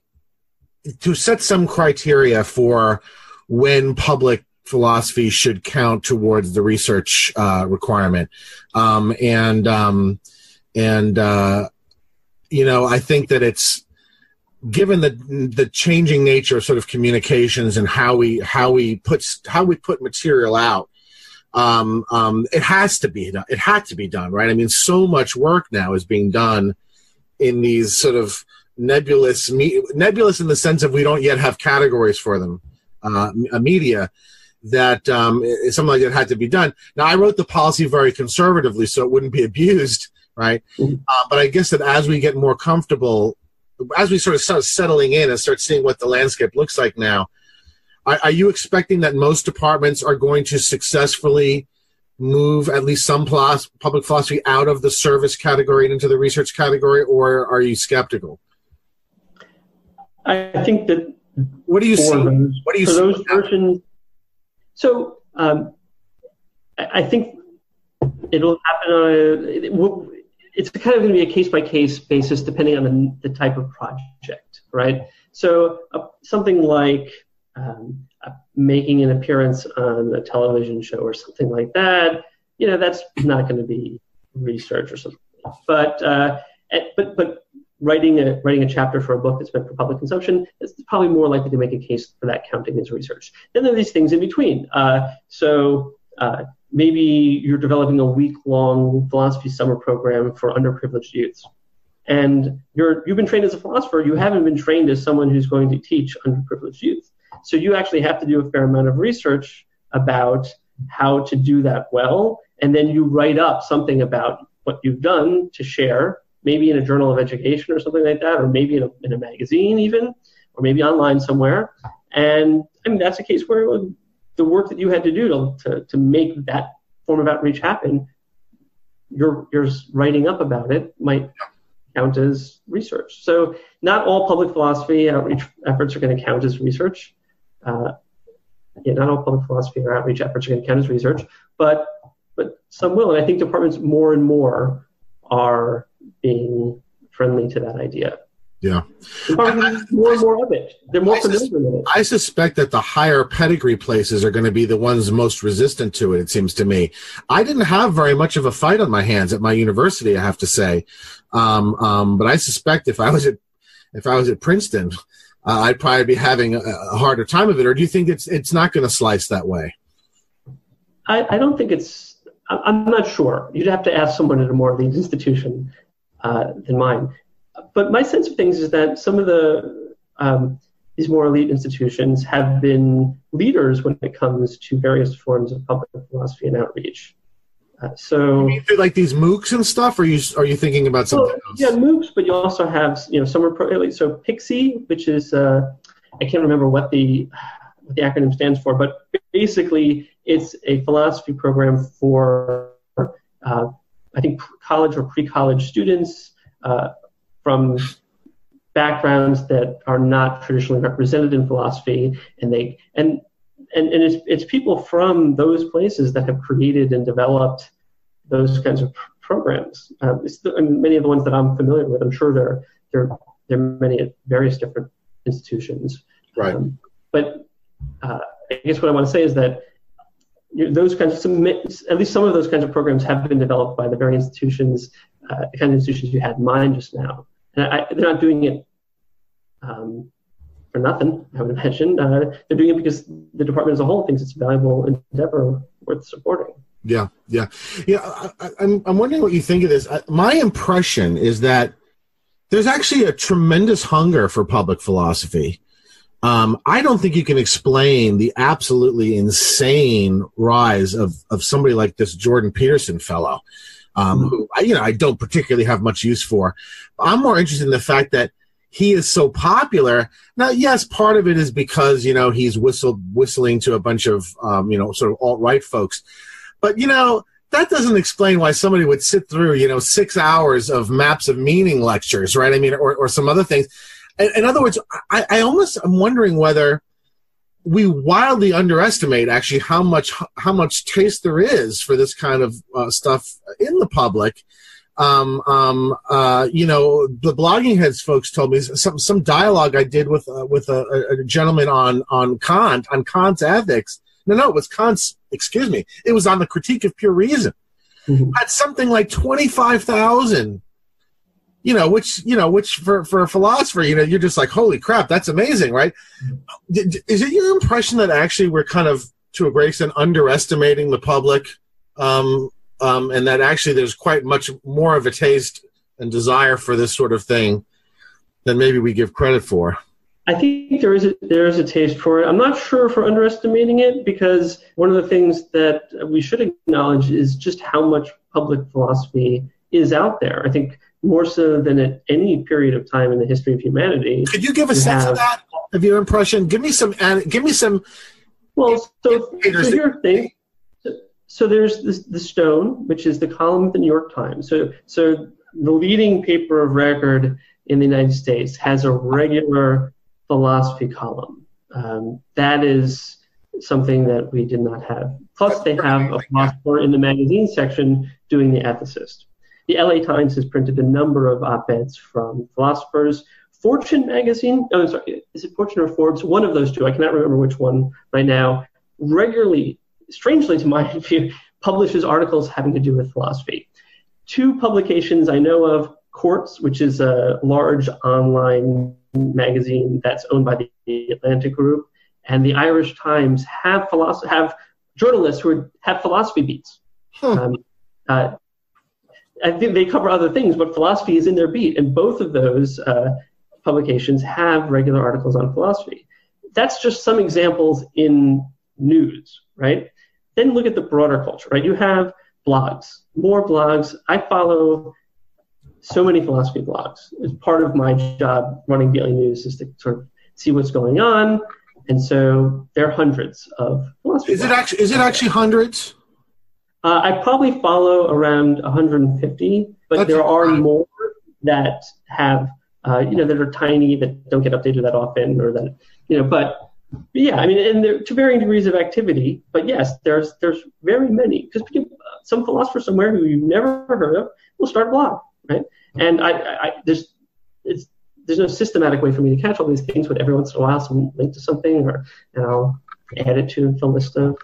to set some criteria for when public philosophy should count towards the research uh, requirement. Um, and um, and uh, you know, I think that it's given the the changing nature of sort of communications and how we how we put how we put material out. Um, um, it has to be done. It had to be done, right? I mean, so much work now is being done in these sort of nebulous nebulous in the sense of we don't yet have categories for them uh, media that um, something like that had to be done. Now, I wrote the policy very conservatively, so it wouldn't be abused, right? Mm-hmm. Uh, but I guess that as we get more comfortable, as we sort of start settling in and start seeing what the landscape looks like now, are, are you expecting that most departments are going to successfully move at least some public philosophy out of the service category and into the research category, or are you skeptical? I think that. What do you see? Those, what do you for see? those versions, so um, I think it'll happen on a, it's kind of going to be a case by case basis depending on the, the type of project, right? So uh, something like um, uh, making an appearance on a television show or something like that, you know, that's not going to be research or something. But uh, but but writing a writing a chapter for a book that's meant for public consumption is probably more likely to make a case for that counting as research. Then there are these things in between. Uh, so uh, maybe you're developing a week long philosophy summer program for underprivileged youths. And you're, you've been trained as a philosopher, you haven't been trained as someone who's going to teach underprivileged youth. So you actually have to do a fair amount of research about how to do that well. And then you write up something about what you've done to share maybe in a journal of education or something like that, or maybe in a, in a magazine even, or maybe online somewhere. And I mean, that's a case where the work that you had to do to, to, to make that form of outreach happen, your, your writing up about it might count as research. So not all public philosophy outreach efforts are going to count as research. Uh, yeah, not all public philosophy or outreach efforts are going to count as research, but but some will, and I think departments more and more are being friendly to that idea. Yeah. more and more of it. They're more I familiar with it. I suspect that the higher pedigree places are going to be the ones most resistant to it, it seems to me. I didn't have very much of a fight on my hands at my university, I have to say. Um, um, but I suspect if I was at if I was at Princeton, uh, I'd probably be having a, a, harder time of it. Or do you think it's it's not going to slice that way? I, I don't think it's. I'm not sure. You'd have to ask someone at a more elite institution uh, than mine. But my sense of things is that some of the um, these more elite institutions have been leaders when it comes to various forms of public philosophy and outreach. Uh, so like these MOOCs and stuff, or are you are you thinking about something well, else? Yeah, MOOCs, but you also have you know summer pro. So PIKSI, which is uh, I can't remember what the what the acronym stands for, but basically it's a philosophy program for uh, I think college or pre-college students uh, from backgrounds that are not traditionally represented in philosophy, and they and and, and it's, it's people from those places that have created and developed those kinds of pr- programs. Um, the, many of the ones that I'm familiar with, I'm sure there there there are many at various different institutions. Right. Um, but uh, I guess what I want to say is that those kinds of some, at least some of those kinds of programs have been developed by the very institutions, uh, the kind of institutions you had in mind just now. And I, they're not doing it um, for nothing, I would imagine. Uh, they're doing it because the department as a whole thinks it's a valuable endeavor worth supporting. Yeah, yeah, yeah. I, am I'm, I'm wondering what you think of this. My impression is that there's actually a tremendous hunger for public philosophy. Um, I don't think you can explain the absolutely insane rise of, of somebody like this Jordan Peterson fellow, um, who I, you know I don't particularly have much use for. I'm more interested in the fact that he is so popular. Now, yes, part of it is because you know he's whistled whistling to a bunch of um, you know sort of alt right folks, But you know, that doesn't explain why somebody would sit through, you know, six hours of maps of meaning lectures, right? I mean, or, or some other things. In, in other words, I, I almost am wondering whether we wildly underestimate actually how much how much taste there is for this kind of uh, stuff in the public. Um, um, uh, you know, the blogging heads folks told me some some dialogue I did with uh, with a, a, gentleman on on Kant on Kant's ethics. No, no, it was Kant's. Excuse me, it was on the critique of pure reason. Mm-hmm. Had something like twenty five thousand you know, which you know, which for for a philosopher, you know, you're just like, holy crap, that's amazing, right? Is it your impression that actually we're kind of to a great extent underestimating the public, um, um, and that actually there's quite much more of a taste and desire for this sort of thing than maybe we give credit for? I think there is a, there is a taste for it. I'm not sure for underestimating it because one of the things that we should acknowledge is just how much public philosophy is out there. I think more so than at any period of time in the history of humanity. Could you give a sense have, of that, of your impression? Give me some. Give me some. Well, so, so here thing. So, so there's this, the Stone, which is the column of the New York Times. So so the leading paper of record in the United States has a regular philosophy column. Um, that is something that we did not have. Plus, they have a philosopher in the magazine section doing the ethicist. The LA Times has printed a number of op-eds from philosophers. Fortune magazine, oh, sorry, is it Fortune or Forbes? One of those two, I cannot remember which one right now, regularly, strangely to my view, publishes articles having to do with philosophy. Two publications I know of, Quartz, which is a large online magazine that's owned by the Atlantic Group, and the Irish Times have philosophy, have journalists who are, have philosophy beats. Huh. Um, uh, I think they cover other things, but philosophy is in their beat, and both of those uh, publications have regular articles on philosophy. That's just some examples in news, right? Then look at the broader culture, right? You have blogs, more blogs. I follow so many philosophy blogs. It's part of my job running Daily Nous is to sort of see what's going on, and so there are hundreds of philosophy. Is blogs. it actually? Is it actually hundreds? Uh, I probably follow around 150, but That's there are more that have, uh, you know, that are tiny that don't get updated that often, or that, you know, but yeah, I mean, and there to varying degrees of activity. But yes, there's there's very many because some philosopher somewhere who you've never heard of will start a blog, right? And I, I there's it's there's no systematic way for me to catch all these things, but every once in a while, some link to something, or and I'll add it to the list of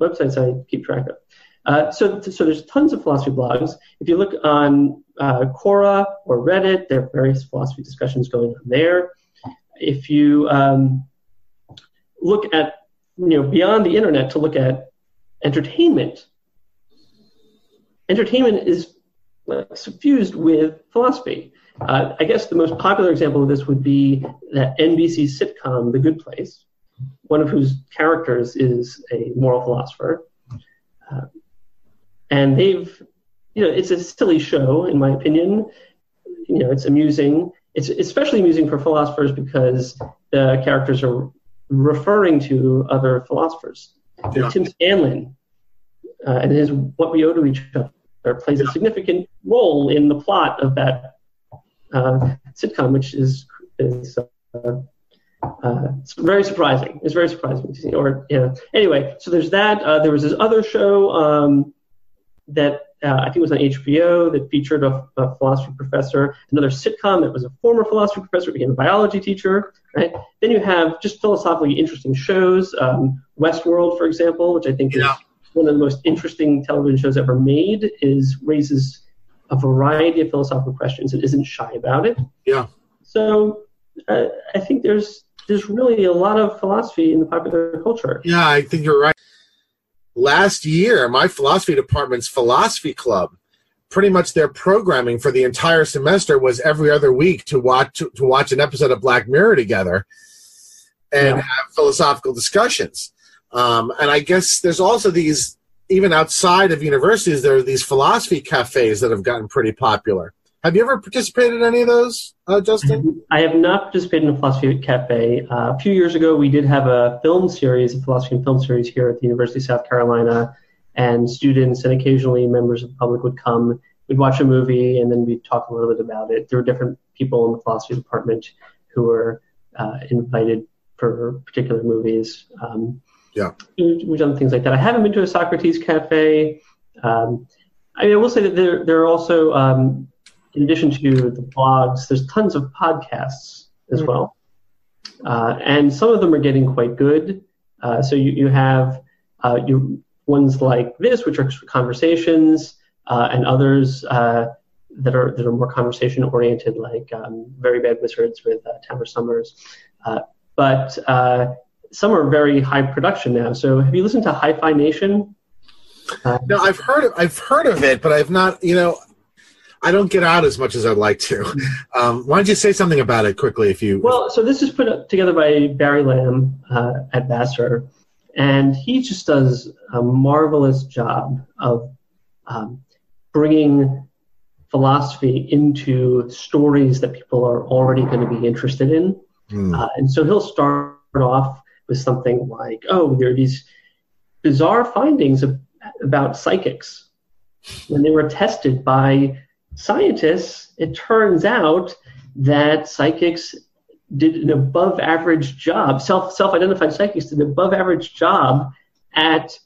websites I keep track of. Uh, so, so there's tons of philosophy blogs. If you look on uh, Quora or Reddit, there are various philosophy discussions going on there. If you um, look at, you know, beyond the internet to look at entertainment, entertainment is uh, suffused with philosophy. Uh, I guess the most popular example of this would be that NBC sitcom, The Good Place, one of whose characters is a moral philosopher. Uh, and they've you know it's a silly show in my opinion you know it's amusing it's especially amusing for philosophers because the characters are referring to other philosphersyeah. tim scanlon uh, and his what we owe to each other plays yeah. a significant role in the plot of that uh, sitcom which is is uh, uh, it's very surprising. It's very surprising to see. Or you know, anyway, so there's that. Uh, there was this other show um, that uh, I think was on HBO that featured a, a, philosophy professor, another sitcom that was a former philosophy professor became a biology teacher. Right? Then you have just philosophically interesting shows, um, Westworld, for example, which I think yeah. is one of the most interesting television shows ever made. Is raises a variety of philosophical questions and isn't shy about it. Yeah. So uh, I think there's there's really a lot of philosophy in the popular culture. Yeah, I think you're right last year, my philosophy department's philosophy club, pretty much their programming for the entire semester was every other week to watch to, to watch an episode of Black Mirror together and yeah. have philosophical discussions. Um, and I guess there's also these even outside of universities, there are these philosophy cafes that have gotten pretty popular. Have you ever participated in any of those, uh, Justin? I have not participated in a philosophy cafe. Uh, a few years ago, we did have a film series, a philosophy and film series here at the University of South Carolina, and students and occasionally members of the public would come. We'd watch a movie and then we'd talk a little bit about it. There were different people in the philosophy department who were uh, invited for particular movies. Um, yeah, we've done things like that. I haven't been to a Socrates cafe. Um, I mean, I will say that there there are also, um, in addition to the blogs, there's tons of podcasts as mm-hmm. well, uh, and some of them are getting quite good. Uh, so you you have uh, you ones like this, which are conversations, uh, and others uh, that are that are more conversation oriented, like um, Very Bad Wizards with uh, Tamler Sommers. Uh, but uh, some are very high production now. So have you listened to Hi-Phi Nation? No, I've heard of, I've heard of it, but I've not. You know, I don't get out as much as I'd like to. Um, why don't you say something about it quickly, if you? Well, so this is put together by Barry Lam uh, at Vassar, and he just does a marvelous job of um, bringing philosophy into stories that people are already going to be interested in. Mm. Uh, and so he'll start off with something like, oh, there are these bizarre findings of, about psychics. When they were tested by scientists, it turns out that psychics did an above average job, self self identified psychics did an above average job at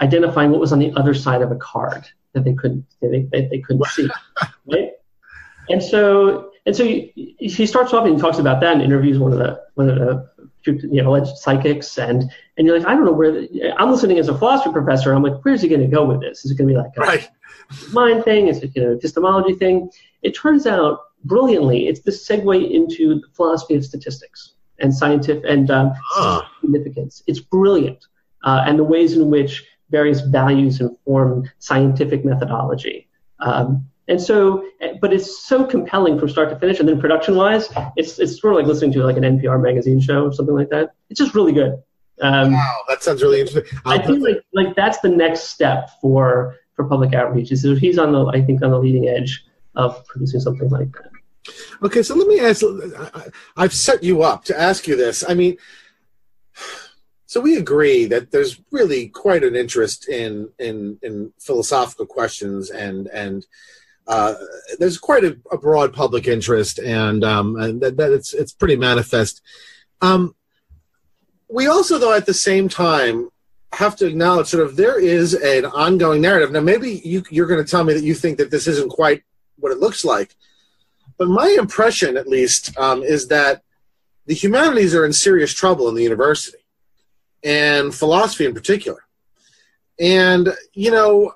identifying what was on the other side of a card that they couldn't they, they, they couldn't see. Right? And so and so he, he starts off and he talks about that and interviews one of the one of the you know alleged psychics and and you're like I don't know where the, I'm listening as a philosophy professor. I'm like where's he going to go with this? Is it going to be like a right. mind thing? Is it you know epistemology thing? It turns out brilliantly it's the segue into the philosophy of statistics and scientific and um, ah. significance. It's brilliant uh, and the ways in which various values inform scientific methodology um, and so, but it's so compelling from start to finish. And then production wise, it's, it's sort of like listening to like an NPR magazine show or something like that. It's just really good. Um, wow, that sounds really interesting. I'll i feel like, like that's the next step for, for public outreach is he's on the, I think on the leading edge of producing something like that. Okay. So let me ask, I've set you up to ask you this. I mean, so we agree that there's really quite an interest in, in, in philosophical questions and, and, uh, there's quite a, a, broad public interest, and, um, and that, that, it's it's pretty manifest. Um, we also, though, at the same time, have to acknowledge sort of there is an ongoing narrative. Now, maybe you, you're going to tell me that you think that this isn't quite what it looks like, but my impression, at least, um, is that the humanities are in serious trouble in the university, and philosophy in particular. And you know,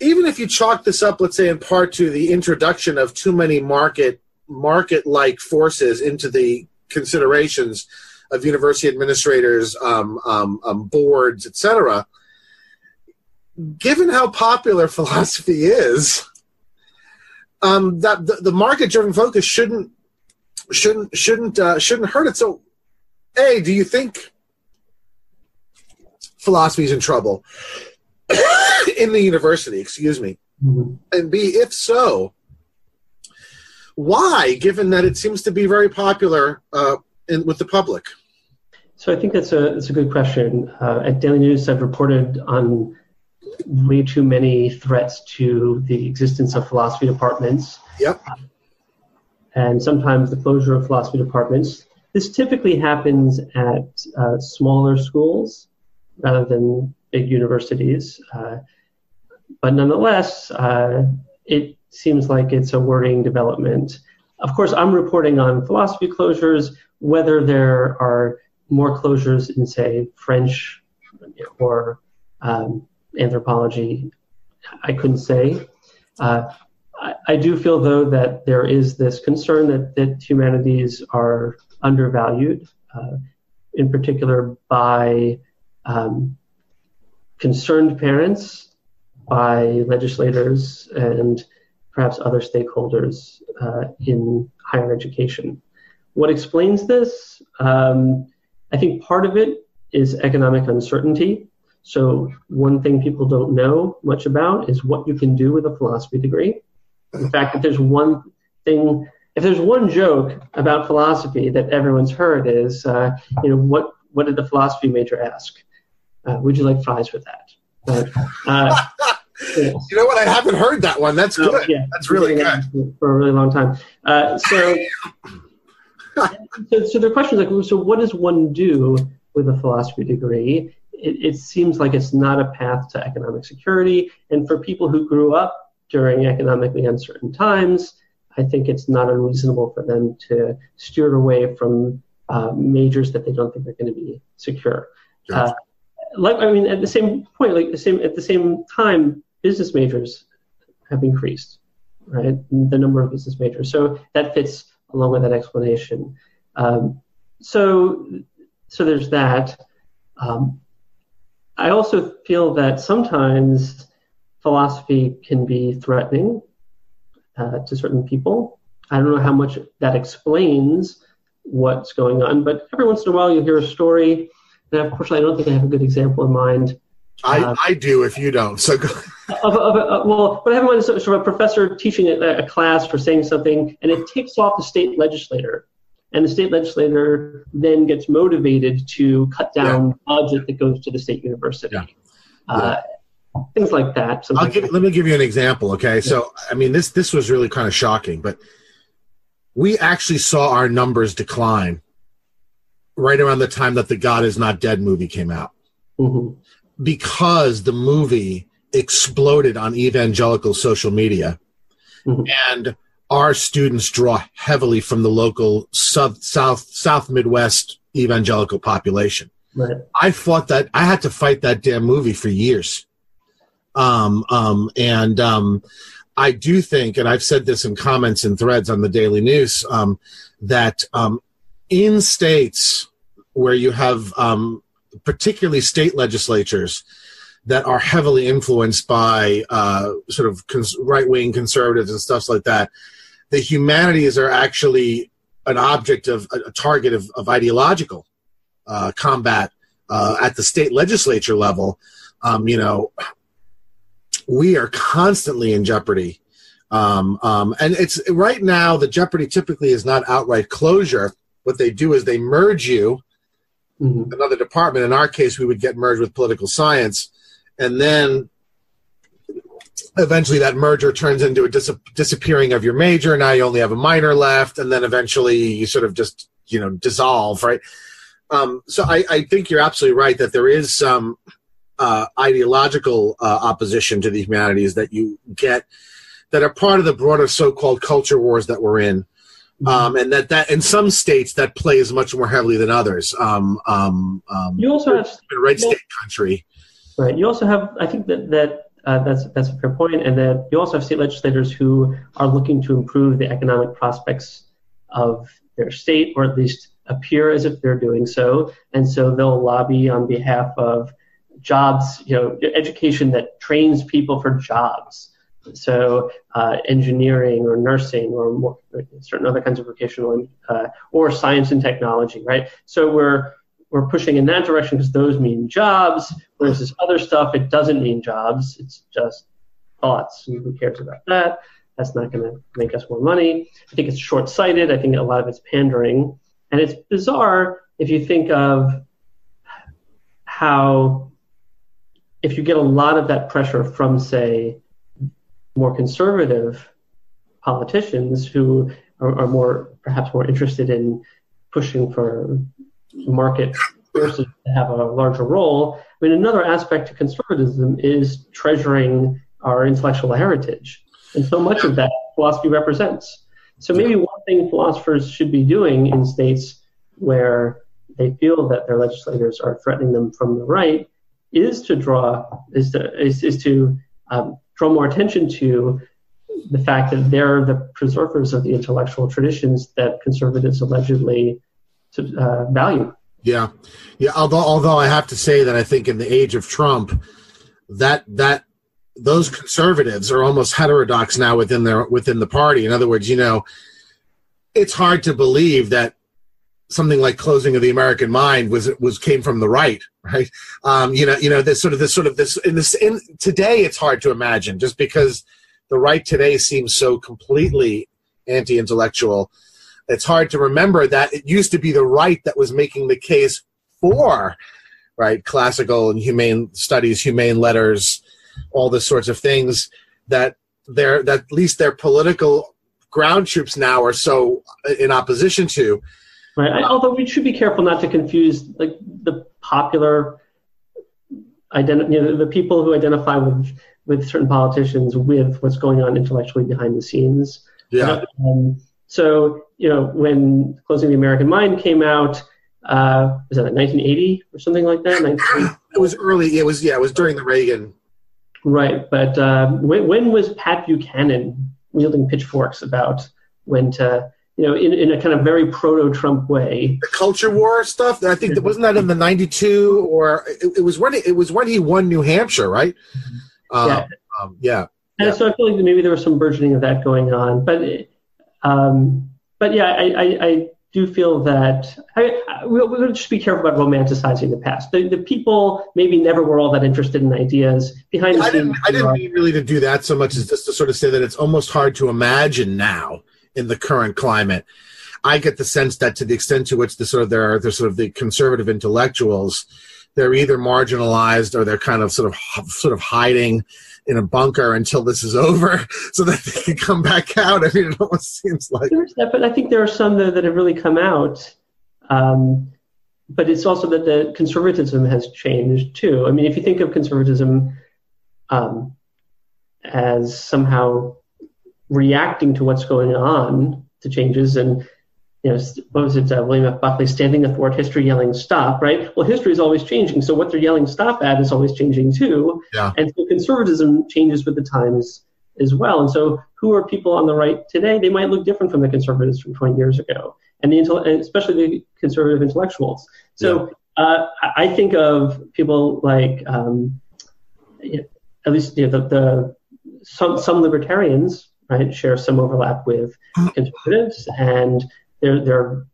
even if you chalk this up, let's say in part to the introduction of too many market market like forces into the considerations of university administrators, um, um, um, boards, etc. Given how popular philosophy is, um, that the, the market-driven focus shouldn't shouldn't shouldn't uh, shouldn't hurt it. So, a, do you think philosophy is in trouble? in the university, excuse me? Mm-hmm. And B, if so, why, given that it seems to be very popular uh, in, with the public? So I think that's a that's a good question. Uh, at Daily Nous, I've reported on way too many threats to the existence of philosophy departments. Yep. And sometimes the closure of philosophy departments. This typically happens at uh, smaller schools rather than big universities. Uh, but nonetheless, uh, it seems like it's a worrying development. Of course, I'm reporting on philosophy closures, whether there are more closures in, say, French or um, anthropology, I couldn't say. Uh, I, I, do feel, though, that there is this concern that, that humanities are undervalued, uh, in particular by um, concerned parents, by legislators, and perhaps other stakeholders uh, in higher education. What explains this? Um, I think part of it is economic uncertainty. So, one thing people don't know much about is what you can do with a philosophy degree. In fact, if there's one thing, if there's one joke about philosophy that everyone's heard is, uh, you know, what what did the philosophy major ask? Uh, would you like fries with that? But, uh, you know what? I haven't heard that one. That's oh, good. yeah, That's really good. For a really long time. Uh, so, so, so the question is like, so what does one do with a philosophy degree? It, it seems like it's not a path to economic security. And for people who grew up during economically uncertain times, I think it's not unreasonable for them to steer away from uh, majors that they don't think are going to be secure. Uh, like I mean, at the same point, like the same at the same time, business majors have increased, right? The number of business majors, so that fits along with that explanation. Um, so, so there's that. Um, I also feel that sometimes philosophy can be threatening uh, to certain people. I don't know how much that explains what's going on, but every once in a while you'll hear a story. And unfortunately, I don't think I have a good example in mind. I, uh, I do if you don't. So go. of, of, uh, well, what I have in mind is sort of a professor teaching a, a class for saying something, and it takes off the state legislator and the state legislator then gets motivated to cut down yeah. budget that goes to the state university. Yeah. Uh, things like that. I'll give, let me give you an example. Okay, so I mean this this was really kind of shocking, but we actually saw our numbers decline right around the time that the God is Not Dead movie came out, mm-hmm. because the movie exploded on evangelical social media, mm-hmm. and our students draw heavily from the local south south south midwest evangelical population. Right. I fought that I had to fight that damn movie for years um, um, and um, I do think, and I've said this in comments and threads on the Daily Nous, um, that um, in states where you have um, particularly state legislatures that are heavily influenced by uh, sort of cons- right wing conservatives and stuff like that, the humanities are actually an object of a target of, of ideological uh, combat uh, at the state legislature level. Um, you know, we are constantly in jeopardy. Um, um, and it's right now the jeopardy typically is not outright closure. What they do is they merge you mm-hmm. another department. In our case, we would get merged with political science, and then eventually that merger turns into a dis- disappearing of your major. Now you only have a minor left, and then eventually you sort of just you know dissolve, right? Um, so I, I, think you're absolutely right that there is some uh, ideological uh, opposition to the humanities that you get that are part of the broader so-called culture wars that we're in. Mm-hmm. Um, and that, that in some states that plays much more heavily than others. Um, um, um you also have in red state country, right? You also have, I think that that uh, that's that's a fair point, and that you also have state legislators who are looking to improve the economic prospects of their state, or at least appear as if they're doing so, and so they'll lobby on behalf of jobs, you know, education that trains people for jobs. So uh, engineering or nursing or more, certain other kinds of vocational uh, or science and technology, right? So we're we're pushing in that direction because those mean jobs. Whereas this other stuff, it doesn't mean jobs. It's just thoughts. Who cares about that? That's not going to make us more money. I think it's short-sighted. I think a lot of it's pandering, and it's bizarre if you think of how if you get a lot of that pressure from, say, more conservative politicians who are, are more perhaps more interested in pushing for market forces to have a larger role. I mean, another aspect to conservatism is treasuring our intellectual heritage, and so much of that philosophy represents. So maybe one thing philosophers should be doing in states where they feel that their legislators are threatening them from the right is to draw is to is, is to um, draw more attention to the fact that they're the preservers of the intellectual traditions that conservatives allegedly uh, value. Yeah, yeah. Although although I have to say that I think in the age of Trump, that that those conservatives are almost heterodox now within their within the party. In other words, you know, it's hard to believe that something like closing of the American mind was was came from the right, right? Um, you know, you know, this sort of this sort of this in this in today it's hard to imagine just because the right today seems so completely anti-intellectual. It's hard to remember that it used to be the right that was making the case for right? Classical and humane studies, humane letters, all the sorts of things that they're that at least their political ground troops now are so in opposition to. Right. Although we should be careful not to confuse like the popular identi- you know, the people who identify with with certain politicians with what's going on intellectually behind the scenes. Yeah. Um, so you know when closing the American Mind came out, uh, was that 1980 or something like that? it was early. It was yeah. It was during the Reagan. Right, but uh, when, when was Pat Buchanan wielding pitchforks about when to you know, in, in a kind of very proto-Trump way. The culture war stuff. I think that wasn't that in the '92 or it, it, was when it, it, was when he won New Hampshire, right? Um, yeah. Um, yeah. And yeah. so I feel like maybe there was some burgeoning of that going on, but um, but yeah, I, I, I do feel that I, I, we'll, we'll just be careful about romanticizing the past. The, the people maybe never were all that interested in ideas behind the I. Didn't, I didn't mean really to do that so much as just to sort of say that it's almost hard to imagine now in the current climate. I get the sense that to the extent to which the sort of there are the sort of the conservative intellectuals, they're either marginalized or they're kind of sort of sort of hiding in a bunker until this is over so that they can come back out. I mean, it almost seems like. There's that, but I think there are some that, that have really come out. Um, but it's also that the conservatism has changed too. I mean, if you think of conservatism um, as somehow reacting to what's going on to changes and you know, what was it, uh, William F. Buckley standing athwart history yelling stop, right? Well, history is always changing, so what they're yelling stop at is always changing too. Yeah. And so conservatism changes with the times as well. And so who are people on the right today? They might look different from the conservatives from 20 years ago, and the especially the conservative intellectuals. So yeah. uh, I think of people like, um, at least you know, the, the some some libertarians right share some overlap with conservatives and there, there are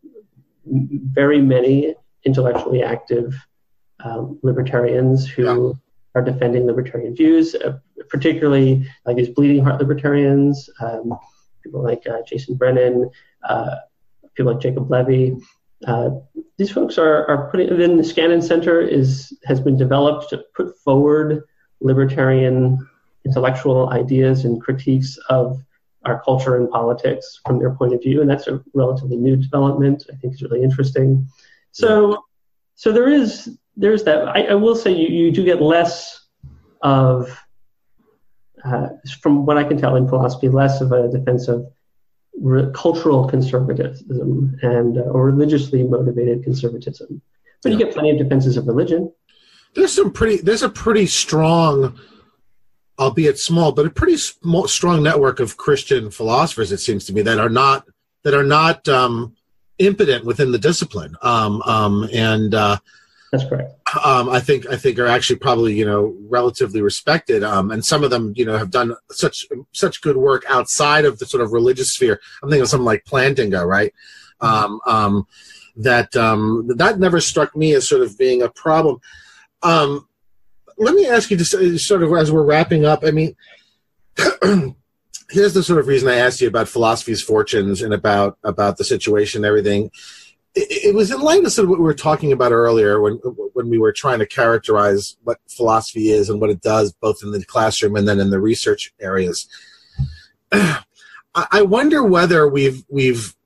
very many intellectually active um, libertarians who yeah. are defending libertarian views, uh, particularly like these bleeding heart libertarians, um, people like uh, Jason Brennan, uh, people like Jacob Levy. Uh, these folks are, are putting. Then the Niskanen Center is has been developed to put forward libertarian intellectual ideas and critiques of our culture and politics from their point of view, and that's a relatively new development. I think is really interesting. So, so there is there's that. I, I will say you, you do get less of, uh, from what I can tell in philosophy, less of a defense of re- cultural conservatism and uh, or religiously motivated conservatism. But yeah. you get plenty of defenses of religion. There's some pretty. There's a pretty strong albeit small, but a pretty small, strong network of Christian philosophers. It seems to me that are not that are not um, impotent within the discipline, um, um, and uh, that's correct. Um, I think I think are actually probably you know relatively respected, um, and some of them you know have done such such good work outside of the sort of religious sphere. I'm thinking of something like Plantinga, right? Mm-hmm. that that never struck me as sort of being a problem. Um, let me ask you just uh, sort of as we're wrapping up. I mean, here's the sort of reason I asked you about philosophy's fortunes and about about the situation and everything. It, it was in light of sort of what we were talking about earlier when when we were trying to characterize what philosophy is and what it does, both in the classroom and then in the research areas. I wonder whether we've we've,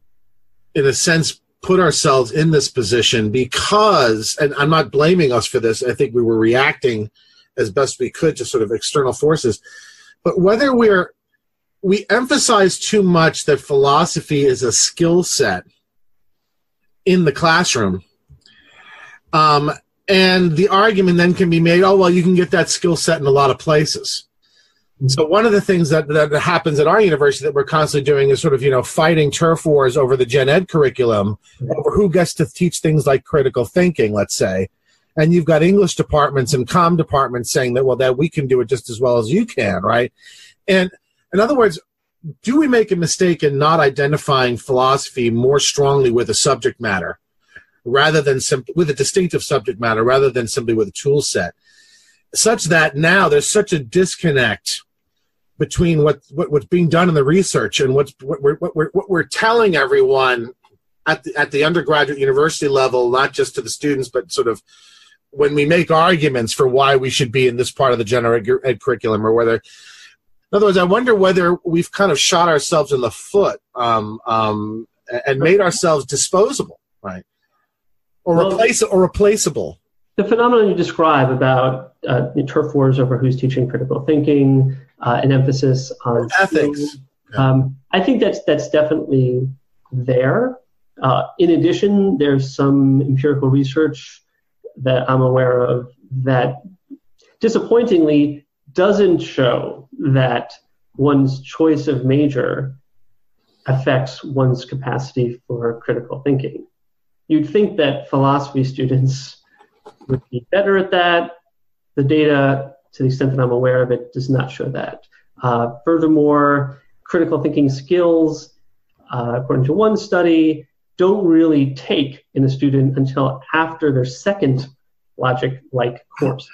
in a sense, put ourselves in this position because, and I'm not blaming us for this, I think we were reacting as best we could to sort of external forces. But whether we're, we emphasize too much that philosophy is a skill set in the classroom. Um, and the argument then can be made, oh, well, you can get that skill set in a lot of places. So one of the things that, that happens at our university that we're constantly doing is sort of, you know, fighting turf wars over the gen ed curriculum, over who gets to teach things like critical thinking, let's say. And you've got English departments and com departments saying that, well, that we can do it just as well as you can, right? And in other words, do we make a mistake in not identifying philosophy more strongly with a subject matter rather than simply with a distinctive subject matter rather than simply with a tool set? Such that now there's such a disconnect between what, what what's being done in the research and what's what we're what we're, what we're telling everyone at the at the undergraduate university level, not just to the students, but sort of when we make arguments for why we should be in this part of the general ed curriculum or whether in other words i wonder whether we've kind of shot ourselves in the foot um, um, and made ourselves disposable right? Or well, replace or replaceable. The phenomenon you describe about uh, turf wars over who's teaching critical thinking uh, an emphasis on ethics um, i think that's that's definitely there uh, in addition there's some empirical research that I'm aware of that disappointingly doesn't show that one's choice of major affects one's capacity for critical thinking. You'd think that philosophy students would be better at that. The data, to the extent that I'm aware of it, does not show that. Uh, furthermore, critical thinking skills, uh, according to one study, don't really take in a student until after their second logic like course.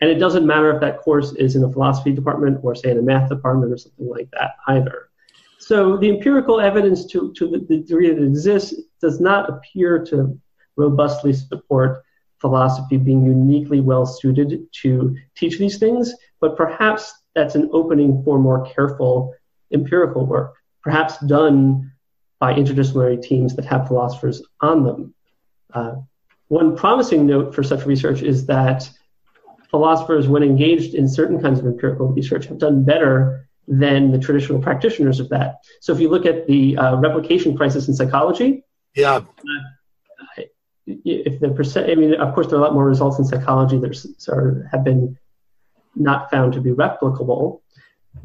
And it doesn't matter if that course is in a philosophy department or, say, in a math department or something like that either. So the empirical evidence to, to the, degree that it exists does not appear to robustly support philosophy being uniquely well suited to teach these things, but perhaps that's an opening for more careful empirical work, perhaps done by interdisciplinary teams that have philosophers on them. Uh, one promising note for such research is that philosophers, when engaged in certain kinds of empirical research, have done better than the traditional practitioners of that. So if you look at the uh, replication crisis in psychology, yeah. Uh, if the percent, I mean, of course, there are a lot more results in psychology that are, have been not found to be replicable.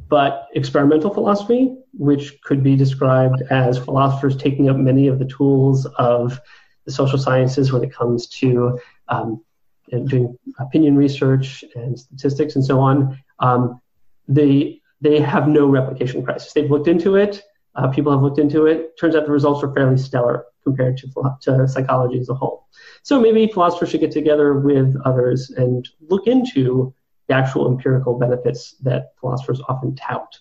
But experimental philosophy, which could be described as philosophers taking up many of the tools of the social sciences when it comes to um, doing opinion research and statistics and so on, um, they they have no replication crisis. They've looked into it. Uh, people have looked into it. Turns out the results are fairly stellar compared to, to psychology as a whole. So maybe philosophers should get together with others and look into the actual empirical benefits that philosophers often tout.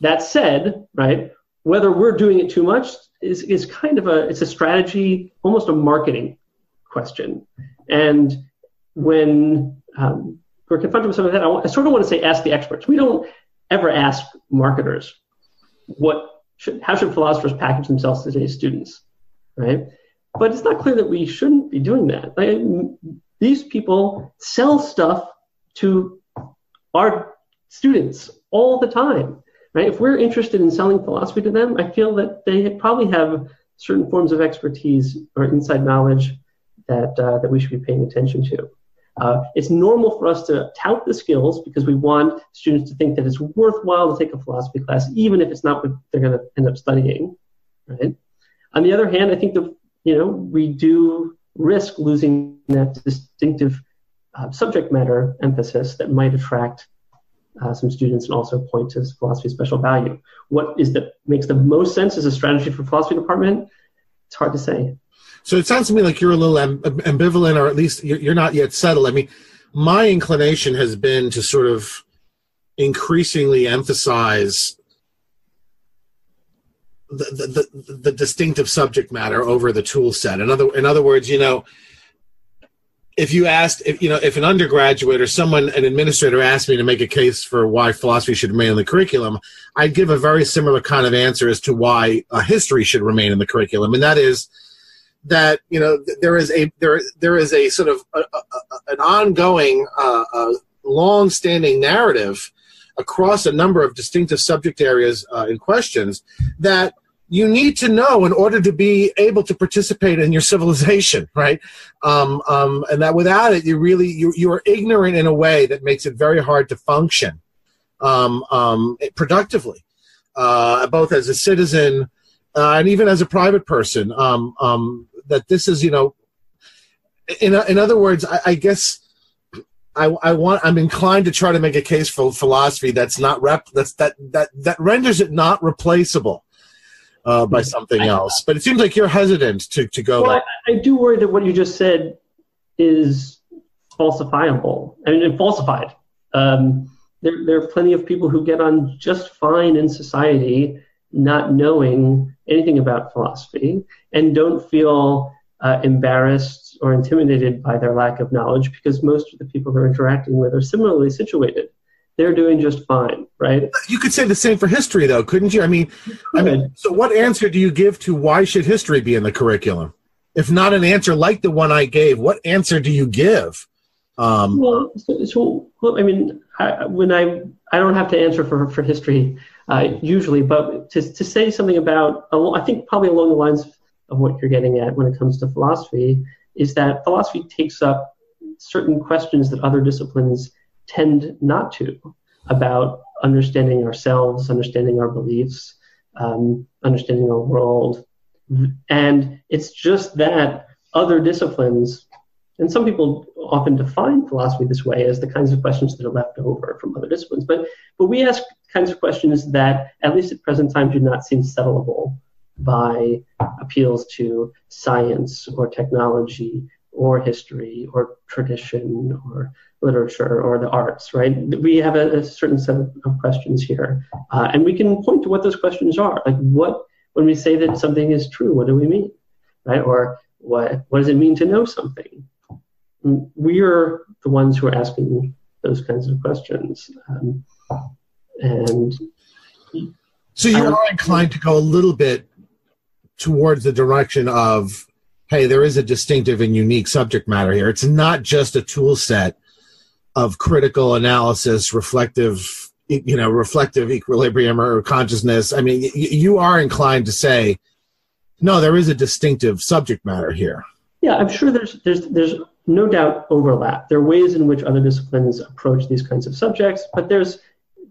That said, right, whether we're doing it too much is, is kind of a it's a strategy, almost a marketing question. And when um, we're confronted with some of that, I sort of want to say ask the experts. We don't ever ask marketers what should, how should philosophers package themselves to today's students, right? But it's not clear that we shouldn't be doing that. Like, these people sell stuff to our students all the time right? If we're interested in selling philosophy to them, I feel that they probably have certain forms of expertise or inside knowledge that uh, that we should be paying attention to. Uh, it's normal for us to tout the skills because we want students to think that it's worthwhile to take a philosophy class, even if it's not what they're going to end up studying. Right. On the other hand, I think that you know we do risk losing that distinctive uh, subject matter emphasis that might attract uh, some students and also point to philosophy special value. What is that makes the most sense as a strategy for philosophy department? It's hard to say. So it sounds to me like you're a little ambivalent, or at least you're not yet settled. I mean, my inclination has been to sort of increasingly emphasize the, the, the, distinctive subject matter over the tool set. In other, in other words, you know, if you asked if you know if an undergraduate or someone an administrator asked me to make a case for why philosophy should remain in the curriculum i'd give a very similar kind of answer as to why uh, history should remain in the curriculum and that is that you know there is a there there is a sort of a, a, an ongoing uh, uh, long-standing narrative across a number of distinctive subject areas uh, in questions that you need to know in order to be able to participate in your civilization, right? Um, um, and that without it, you really you you are ignorant in a way that makes it very hard to function um, um productively, uh, both as a citizen uh, and even as a private person. Um, um, that this is, you know, in in other words, I, I guess. I, I, want I'm inclined to try to make a case for philosophy that's not rep that's that that that renders it not replaceable uh, by something else. But it seems like you're hesitant to, to go. Well, I, I, do worry that what you just said is falsifiable. I mean, falsified. Um, there, there are plenty of people who get on just fine in society not knowing anything about philosophy and don't feel uh, embarrassed or intimidated by their lack of knowledge because most of the people they're interacting with are similarly situated. They're doing just fine, right? You could say the same for history, though, couldn't you? I mean, I mean, so what answer do you give to why should history be in the curriculum? If not an answer like the one I gave, what answer do you give? Um, well, so, so well, I mean, I, when I I don't have to answer for for history uh, usually, but to to say something about I think probably along the lines of what you're getting at when it comes to philosophy is that philosophy takes up certain questions that other disciplines tend not to about understanding ourselves, understanding our beliefs, um, understanding our world. And it's just that other disciplines, and some people often define philosophy this way as the kinds of questions that are left over from other disciplines, but, but we ask kinds of questions that, at least at present time, do not seem settleable by appeals to science or technology or history or tradition or literature or the arts, right? We have a, a certain set of, questions here, uh, and we can point to what those questions are. Like, what when we say that something is true, what do we mean, right? Or what what does it mean to know something? We are the ones who are asking those kinds of questions, um, and so you are inclined to go a little bit towards the direction of hey there is a distinctive and unique subject matter here. It's not just a tool set of critical analysis reflective you know reflective equilibrium or consciousness. I mean you are inclined to say no there is a distinctive subject matter here. Yeah i'm sure there's there's there's no doubt overlap. There are ways in which other disciplines approach these kinds of subjects but there's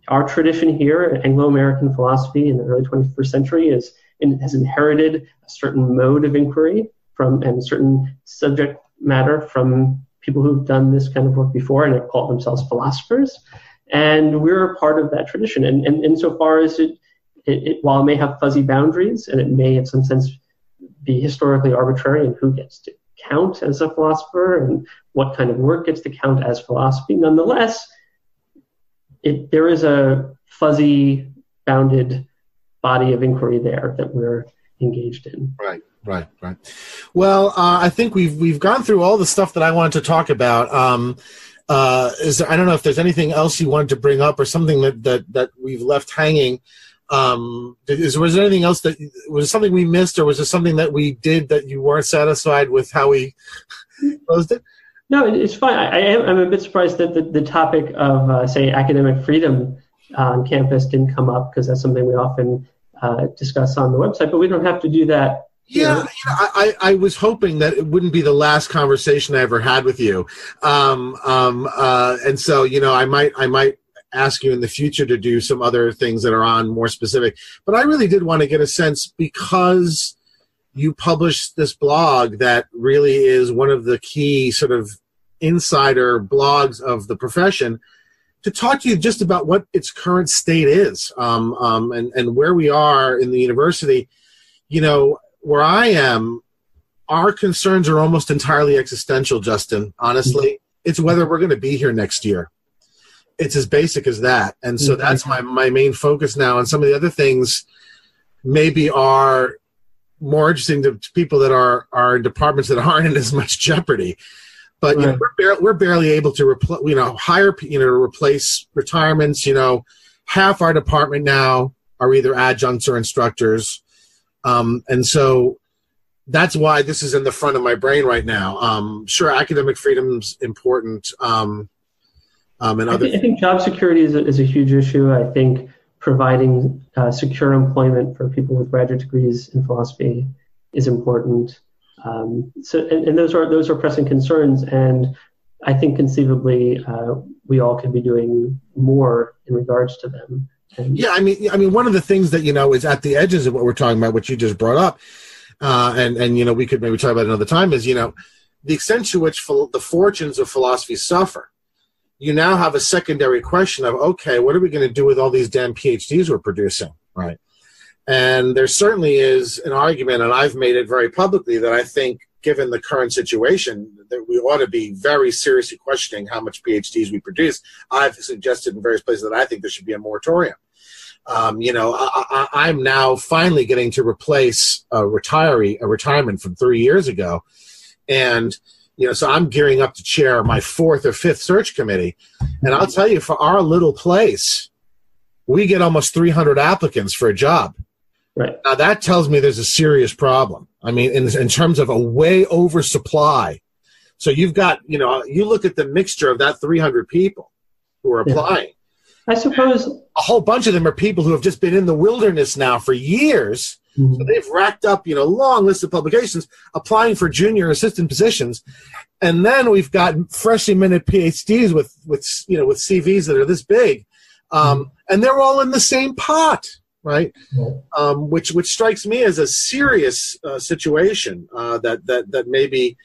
our tradition here anglo-american philosophy in the early 21st century is has inherited a certain mode of inquiry from and certain subject matter from people who've done this kind of work before and have called themselves philosophers. And we're a part of that tradition. And, and insofar as it, it, it, while it may have fuzzy boundaries and it may in some sense be historically arbitrary in who gets to count as a philosopher and what kind of work gets to count as philosophy, nonetheless, it, there is a fuzzy bounded body of inquiry there that we're engaged in. Right, right, right. Well, uh, I think we've we've gone through all the stuff that I wanted to talk about. Um, uh, is there, I don't know if there's anything else you wanted to bring up or something that that that we've left hanging. Um, is, was there anything else that was something we missed, or was there something that we did that you weren't satisfied with how we closed it? No, it's fine. I, I am. I'm a bit surprised that the, the topic of uh, say academic freedom on campus didn't come up because that's something we often uh, discuss on the website, but we don't have to do that. Yeah, you know, I, I was hoping that it wouldn't be the last conversation I ever had with you, um, um, uh, and so you know, I might, I might ask you in the future to do some other things that are on more specific. But I really did want to get a sense because you published this blog that really is one of the key sort of insider blogs of the profession to talk to you just about what its current state is um, um, and, and where we are in the university. You know, where I am, our concerns are almost entirely existential, Justin, honestly. It's whether we're going to be here next year. It's as basic as that. And so mm-hmm. that's my, my main focus now. And some of the other things maybe are more interesting to, to people that are, are in departments that aren't in as much jeopardy but right. you know, we're, barely, we're barely able to replace, you know, hire, you know, replace retirements. You know, half our department now are either adjuncts or instructors, um, and so that's why this is in the front of my brain right now. Um, sure, academic freedom's important, um, um, and other. I think, I think, job security is a, is a huge issue. I think providing uh, secure employment for people with graduate degrees in philosophy is important. Um, so, and, and, those are those are pressing concerns, and I think conceivably uh, we all could be doing more in regards to them. And yeah, I mean, I mean, one of the things that you know is at the edges of what we're talking about, what you just brought up, uh, and and you know we could maybe talk about another time is you know the extent to which the fortunes of philosophy suffer. You now have a secondary question of okay, what are we going to do with all these damn PhDs we're producing, right? And there certainly is an argument, and I've made it very publicly, that I think, given the current situation, that we ought to be very seriously questioning how much PhDs we produce. I've suggested in various places that I think there should be a moratorium. Um, you know, I, am now finally getting to replace a retiree, a retirement from three years ago, and you know, so I'm gearing up to chair my fourth or fifth search committee. And I'll tell you, for our little place, we get almost 300 applicants for a job. Right. Now that tells me there's a serious problem. I mean, in, in terms of a way oversupply. So you've got, you know, you look at the mixture of that 300 people who are applying. Yeah. I suppose a whole bunch of them are people who have just been in the wilderness now for years. Mm-hmm. So they've racked up, you know, long list of publications applying for junior assistant positions. And then we've got freshly minted PhDs with, with, you know, with CVs that are this big. Um, mm-hmm. and they're all in the same pot right? Um, which which strikes me as a serious uh, situation uh, that that that maybe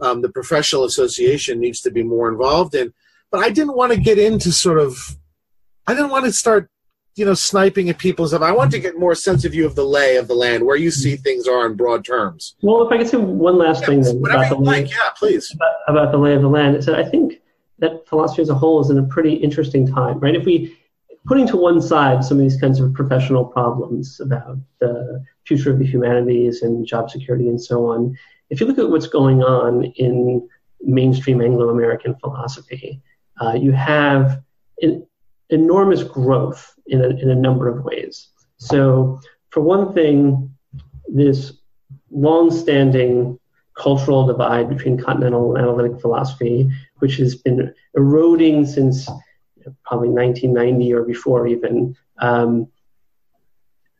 um, the professional association needs to be more involved in. But I didn't want to get into sort of, I didn't want to start, you know, sniping at people's. I want to get more sense of you of the lay of the land, where you see things are in broad terms. Well, if I could say one last yeah, thing about the like, lay, yeah, please about, about the lay of the land, so I think that philosophy as a whole is in a pretty interesting time, right? If we putting to one side some of these kinds of professional problems about the future of the humanities and job security and so on, if you look at what's going on in mainstream Anglo American philosophy, uh, you have an enormous growth in a, in a number of ways. So, for one thing, this long standing cultural divide between continental and analytic philosophy, which has been eroding since probably 1990 or before even, um,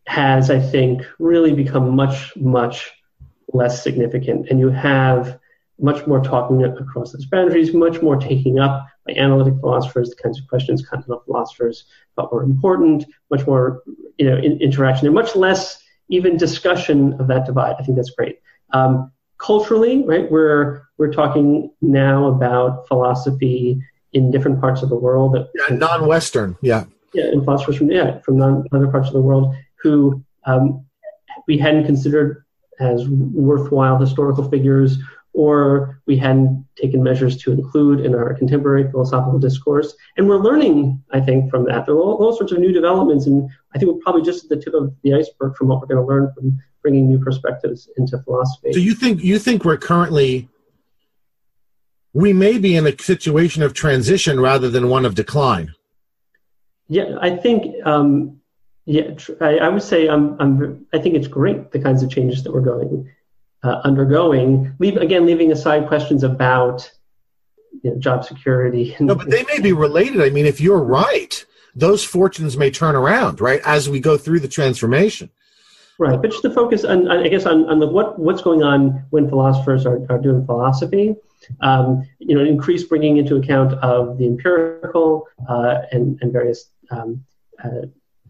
has, I think, really become much, much less significant. And you have much more talking across those boundaries, much more taking up by analytic philosophers, the kinds of questions continental philosophers thought were important, much more you know, in, interaction, and much less even discussion of that divide. I think that's great. Um, culturally, right, we're, we're talking now about philosophy in different parts of the world. That yeah, non-Western, yeah. Yeah, and philosophers from yeah from non, other parts of the world who um, we hadn't considered as worthwhile historical figures, or we hadn't taken measures to include in our contemporary philosophical discourse. And we're learning, I think, from that. There are all, all sorts of new developments, and I think we're probably just at the tip of the iceberg from what we're going to learn from bringing new perspectives into philosophy. So you think you think we're currently we may be in a situation of transition rather than one of decline. Yeah, I think. Um, yeah, I, I, would say I'm, I'm. I think it's great the kinds of changes that we're going uh, undergoing. Leave again, leaving aside questions about you know, job security. no, but they may be related. I mean, if you're right, those fortunes may turn around, right, as we go through the transformation. Right, but just to focus on, I guess, on, on the, what what's going on when philosophers are, are doing philosophy um, you know, increased bringing into account of the empirical uh, and, and various um, uh,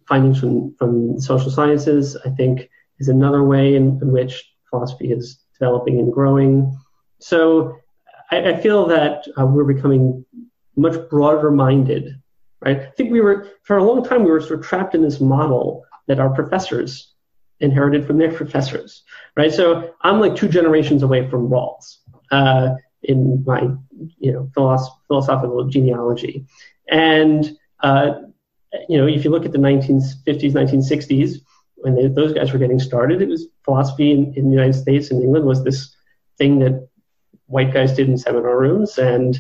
findings from, from social sciences, I think, is another way in, in which philosophy is developing and growing. So I, I feel that uh, we're becoming much broader minded, right? I think we were, for a long time, we were sort of trapped in this model that our professors inherited from their professors, right? So I'm like two generations away from Rawls. Uh, in my you know philosoph- philosophical genealogy. And uh, you know, if you look at the 1950s, 1960s, when they, those guys were getting started, it was philosophy in, in, the United States and England was this thing that white guys did in seminar rooms, and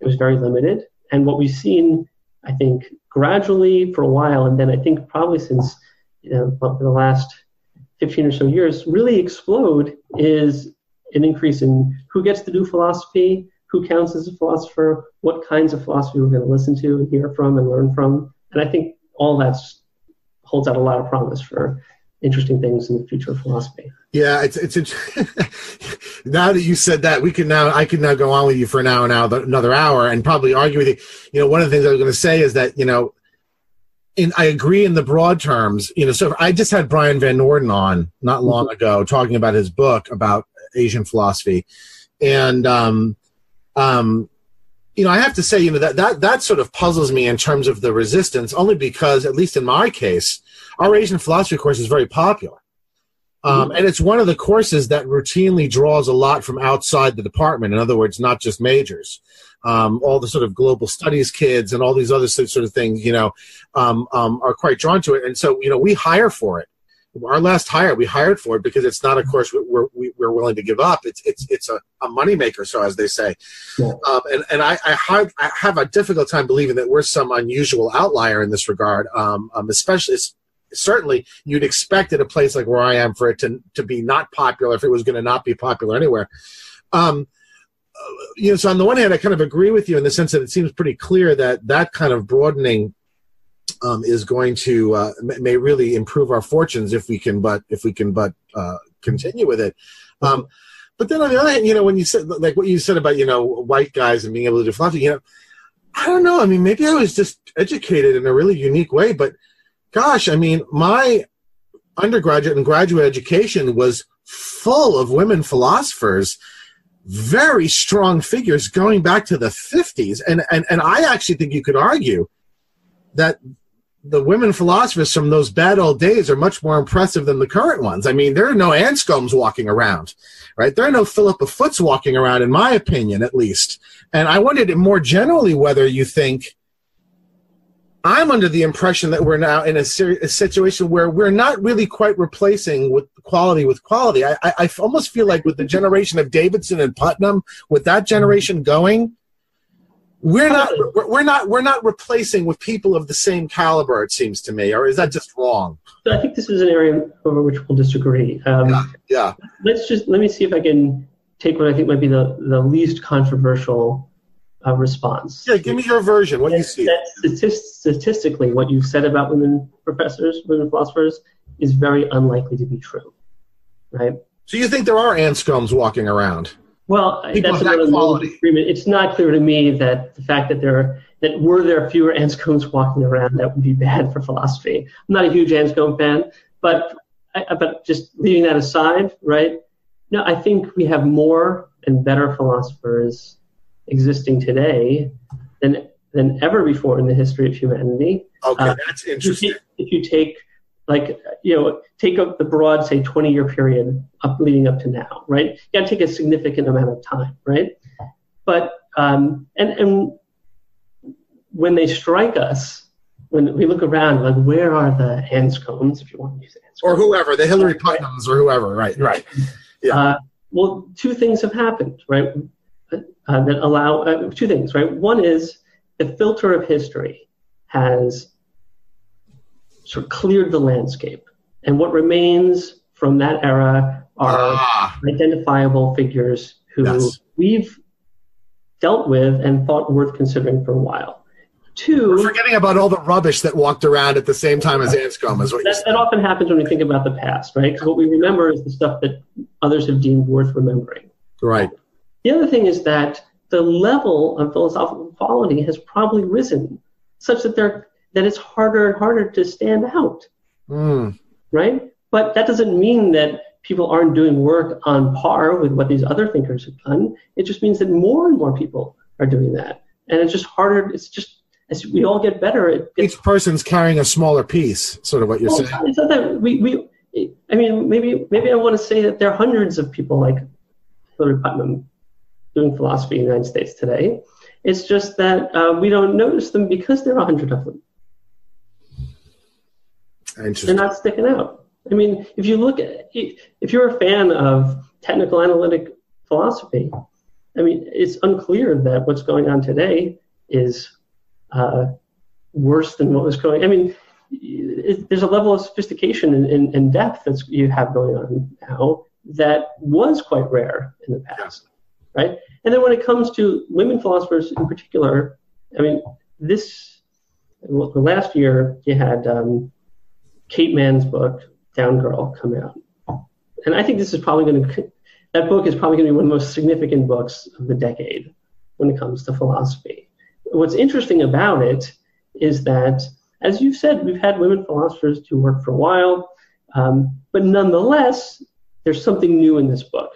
it was very limited. And what we've seen, I think, gradually for a while, and then I think probably since you know the last 15 or so years, really explode is an increase in who gets to do philosophy, who counts as a philosopher, what kinds of philosophy we're going to listen to and hear from and learn from. And I think all that holds out a lot of promise for interesting things in the future of philosophy. Yeah, it's it's, now that you said that, we can now I can now go on with you for an hour now, another hour, and probably argue with you. You know, one of the things I was going to say is that you know, in I agree in the broad terms. You know, so I just had Brian Van Norden on not long mm-hmm. ago talking about his book about Asian philosophy, and um, um, you know, I have to say, you know, that that that sort of puzzles me in terms of the resistance, only because, at least in my case, our Asian philosophy course is very popular. Um, and it's one of the courses that routinely draws a lot from outside the department. In other words, not just majors. Um, all the sort of global studies kids and all these other sort of things, you know, um, um are quite drawn to it. And so, you know, we hire for it our last hire, we hired for it because it's not, of course, we're we, are willing to give up. It's it's it's a, a moneymaker, so as they say. Yeah. Um, and and I I have, I have a difficult time believing that we're some unusual outlier in this regard. Um, um especially certainly you'd expect at a place like where I am for it to to be not popular if it was going to not be popular anywhere. Um, uh, you know, so on the one hand, I kind of agree with you in the sense that it seems pretty clear that that kind of broadening um, is going to uh, may really improve our fortunes if we can but if we can but uh, continue with it. Um, but then on the other hand, you know, when you said like what you said about you know white guys and being able to do philosophy, you know, I don't know. I mean, maybe I was just educated in a really unique way, but gosh, I mean, my undergraduate and graduate education was full of women philosophers very strong figures going back to the 50s and, and and i actually think you could argue that the women philosophers from those bad old days are much more impressive than the current ones. I mean, there are no Anscombes walking around, right? There are no Philippa Foots walking around, in my opinion, at least. And I wondered more generally whether you think I'm under the impression that we're now in a, ser- a situation where we're not really quite replacing with quality with quality. I, I, I almost feel like with the generation of Davidson and Putnam, with that generation going, we're not we're not we're not replacing with people of the same caliber it seems to me or is that just wrong? So i think this is an area over which we'll disagree. Um, yeah, yeah. let's just let me see if i can take what i think might be the, the least controversial uh, response. Yeah give me your version. What do you see? statist- statistically what you've said about women professors women philosophers is very unlikely to be true right? So you think there are Anscombes walking around well, People that's another quality. agreement. It's not clear to me that the fact that there that were there fewer Anscombes walking around that would be bad for philosophy. I'm not a huge Anscombe fan, but but just leaving that aside, right? No, I think we have more and better philosophers existing today than than ever before in the history of humanity. Okay, uh, that's interesting. If you, if you take like you know take up the broad say 20 year period up leading up to now right? You got to take a significant amount of time right? But um, and and when they strike us when we look around like where are the Anscombes if you want to use Anscombes or whoever the Hilary Putnams or whoever right right. Yeah. Uh, well two things have happened right? Uh, that allow uh, two things right? One is the filter of history has sort of cleared the landscape. And what remains from that era are ah. identifiable figures who yes. we've dealt with and thought worth considering for a while. Two, We're forgetting about all the rubbish that walked around at the same time as Anscombe, is what that, that often happens when we think about the past, right? Because what we remember is the stuff that others have deemed worth remembering. Right. The other thing is that the level of philosophical quality has probably risen such that there that it's harder and harder to stand out. Mm. Right? But that doesn't mean that people aren't doing work on par with what these other thinkers have done. It just means that more and more people are doing that. And it's just harder. It's just, as we all get better, it gets, each person's carrying a smaller piece, sort of what you're well, saying. It's not that we, we, I mean, maybe, maybe I want to say that there are hundreds of people like Hilary Putnam doing philosophy in the United States today. It's just that uh, we don't notice them because there are a hundred of them. They're not sticking out. I mean, if you look at, if you're a fan of technical analytic philosophy, I mean, it's unclear that what's going on today is uh, worse than what was going. I mean, it, there's a level of sophistication and, and, and depth that you have going on now that was quite rare in the past, right? And then when it comes to women philosophers in particular, I mean, this last year you had um, Kate Manne's book, Down Girl, come out. And I think this is probably going to, that book is probably going to be one of the most significant books of the decade when it comes to philosophy. What's interesting about it is that, as you've said, we've had women philosophers do work for a while, um, but nonetheless, there's something new in this book,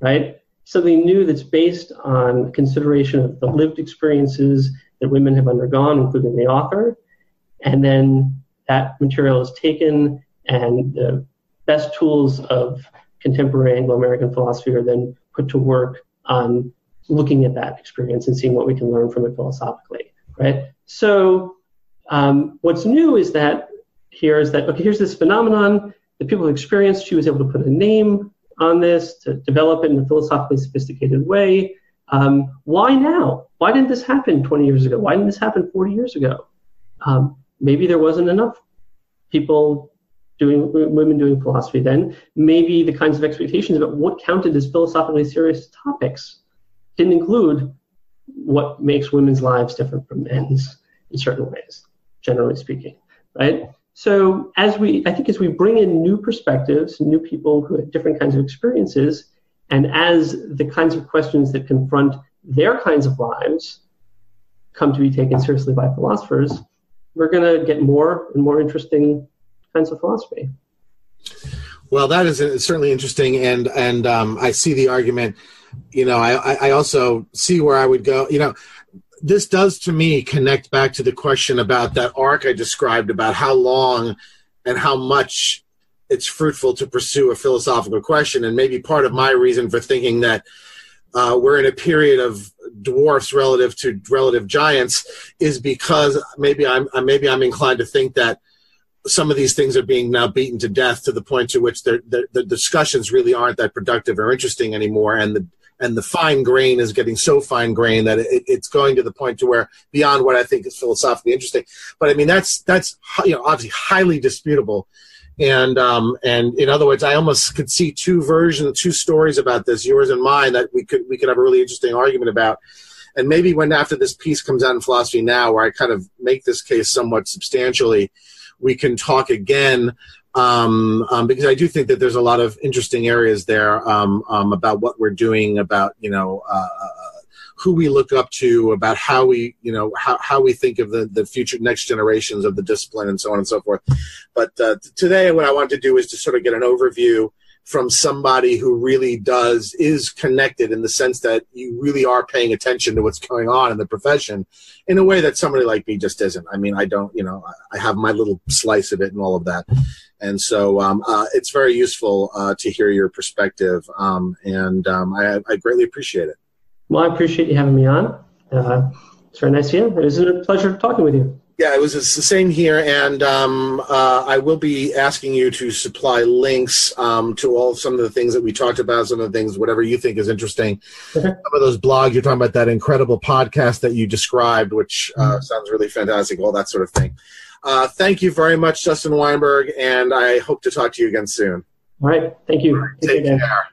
right? Something new that's based on consideration of the lived experiences that women have undergone, including the author, and then that material is taken and the best tools of contemporary Anglo-American philosophy are then put to work on looking at that experience and seeing what we can learn from it philosophically, right? So um, what's new is that here is that okay, here's this phenomenon. that people experienced, she was able to put a name on this, to develop it in a philosophically sophisticated way. Um, why now? Why didn't this happen 20 years ago? Why didn't this happen 40 years ago? Um, maybe there wasn't enough people doing women doing philosophy then. Maybe the kinds of expectations about what counted as philosophically serious topics didn't include what makes women's lives different from men's in certain ways, generally speaking, right? So as we, I think as we bring in new perspectives, new people who have different kinds of experiences, and as the kinds of questions that confront their kinds of lives come to be taken seriously by philosophers, we're going to get more and more interesting kinds of philosophy. Well, that is certainly interesting, and and um, I see the argument. You know, I I also see where I would go. You know, this does to me connect back to the question about that arc I described about how long and how much it's fruitful to pursue a philosophical question, and maybe part of my reason for thinking that uh, we're in a period of dwarfs relative to relative giants is because maybe I'm maybe I'm inclined to think that some of these things are being now beaten to death to the point to which the, the discussions really aren't that productive or interesting anymore, and the and the fine grain is getting so fine grain that it, it's going to the point to where beyond what I think is philosophically interesting. But I mean, that's that's you know obviously highly disputable, and um, and in other words, I almost could see two versions, two stories about this, yours and mine, that we could we could have a really interesting argument about. And maybe when after this piece comes out in philosophy now, where I kind of make this case somewhat substantially, we can talk again um, um, because I do think that there's a lot of interesting areas there um, um about what we're doing, about you know uh, uh, who we look up to, about how we you know how, how we think of the the future next generations of the discipline, and so on and so forth. But uh, today, what I want to do is to sort of get an overview from somebody who really does is connected in the sense that you really are paying attention to what's going on in the profession in a way that somebody like me just isn't. I mean, I don't, you know, I have my little slice of it and all of that. And so um, uh, it's very useful uh, to hear your perspective, um, and um, I, I, greatly appreciate it. Well, I appreciate you having me on. Uh, it's very nice of you. It was a pleasure talking with you. Yeah, it was the same here, and um, uh, I will be asking you to supply links um, to all some of the things that we talked about, some of the things, whatever you think is interesting. some of those blogs you're talking about, that incredible podcast that you described, which uh, mm-hmm. sounds really fantastic, all that sort of thing. Uh, thank you very much, Justin Weinberg, and I hope to talk to you again soon. All right, thank you. Take care.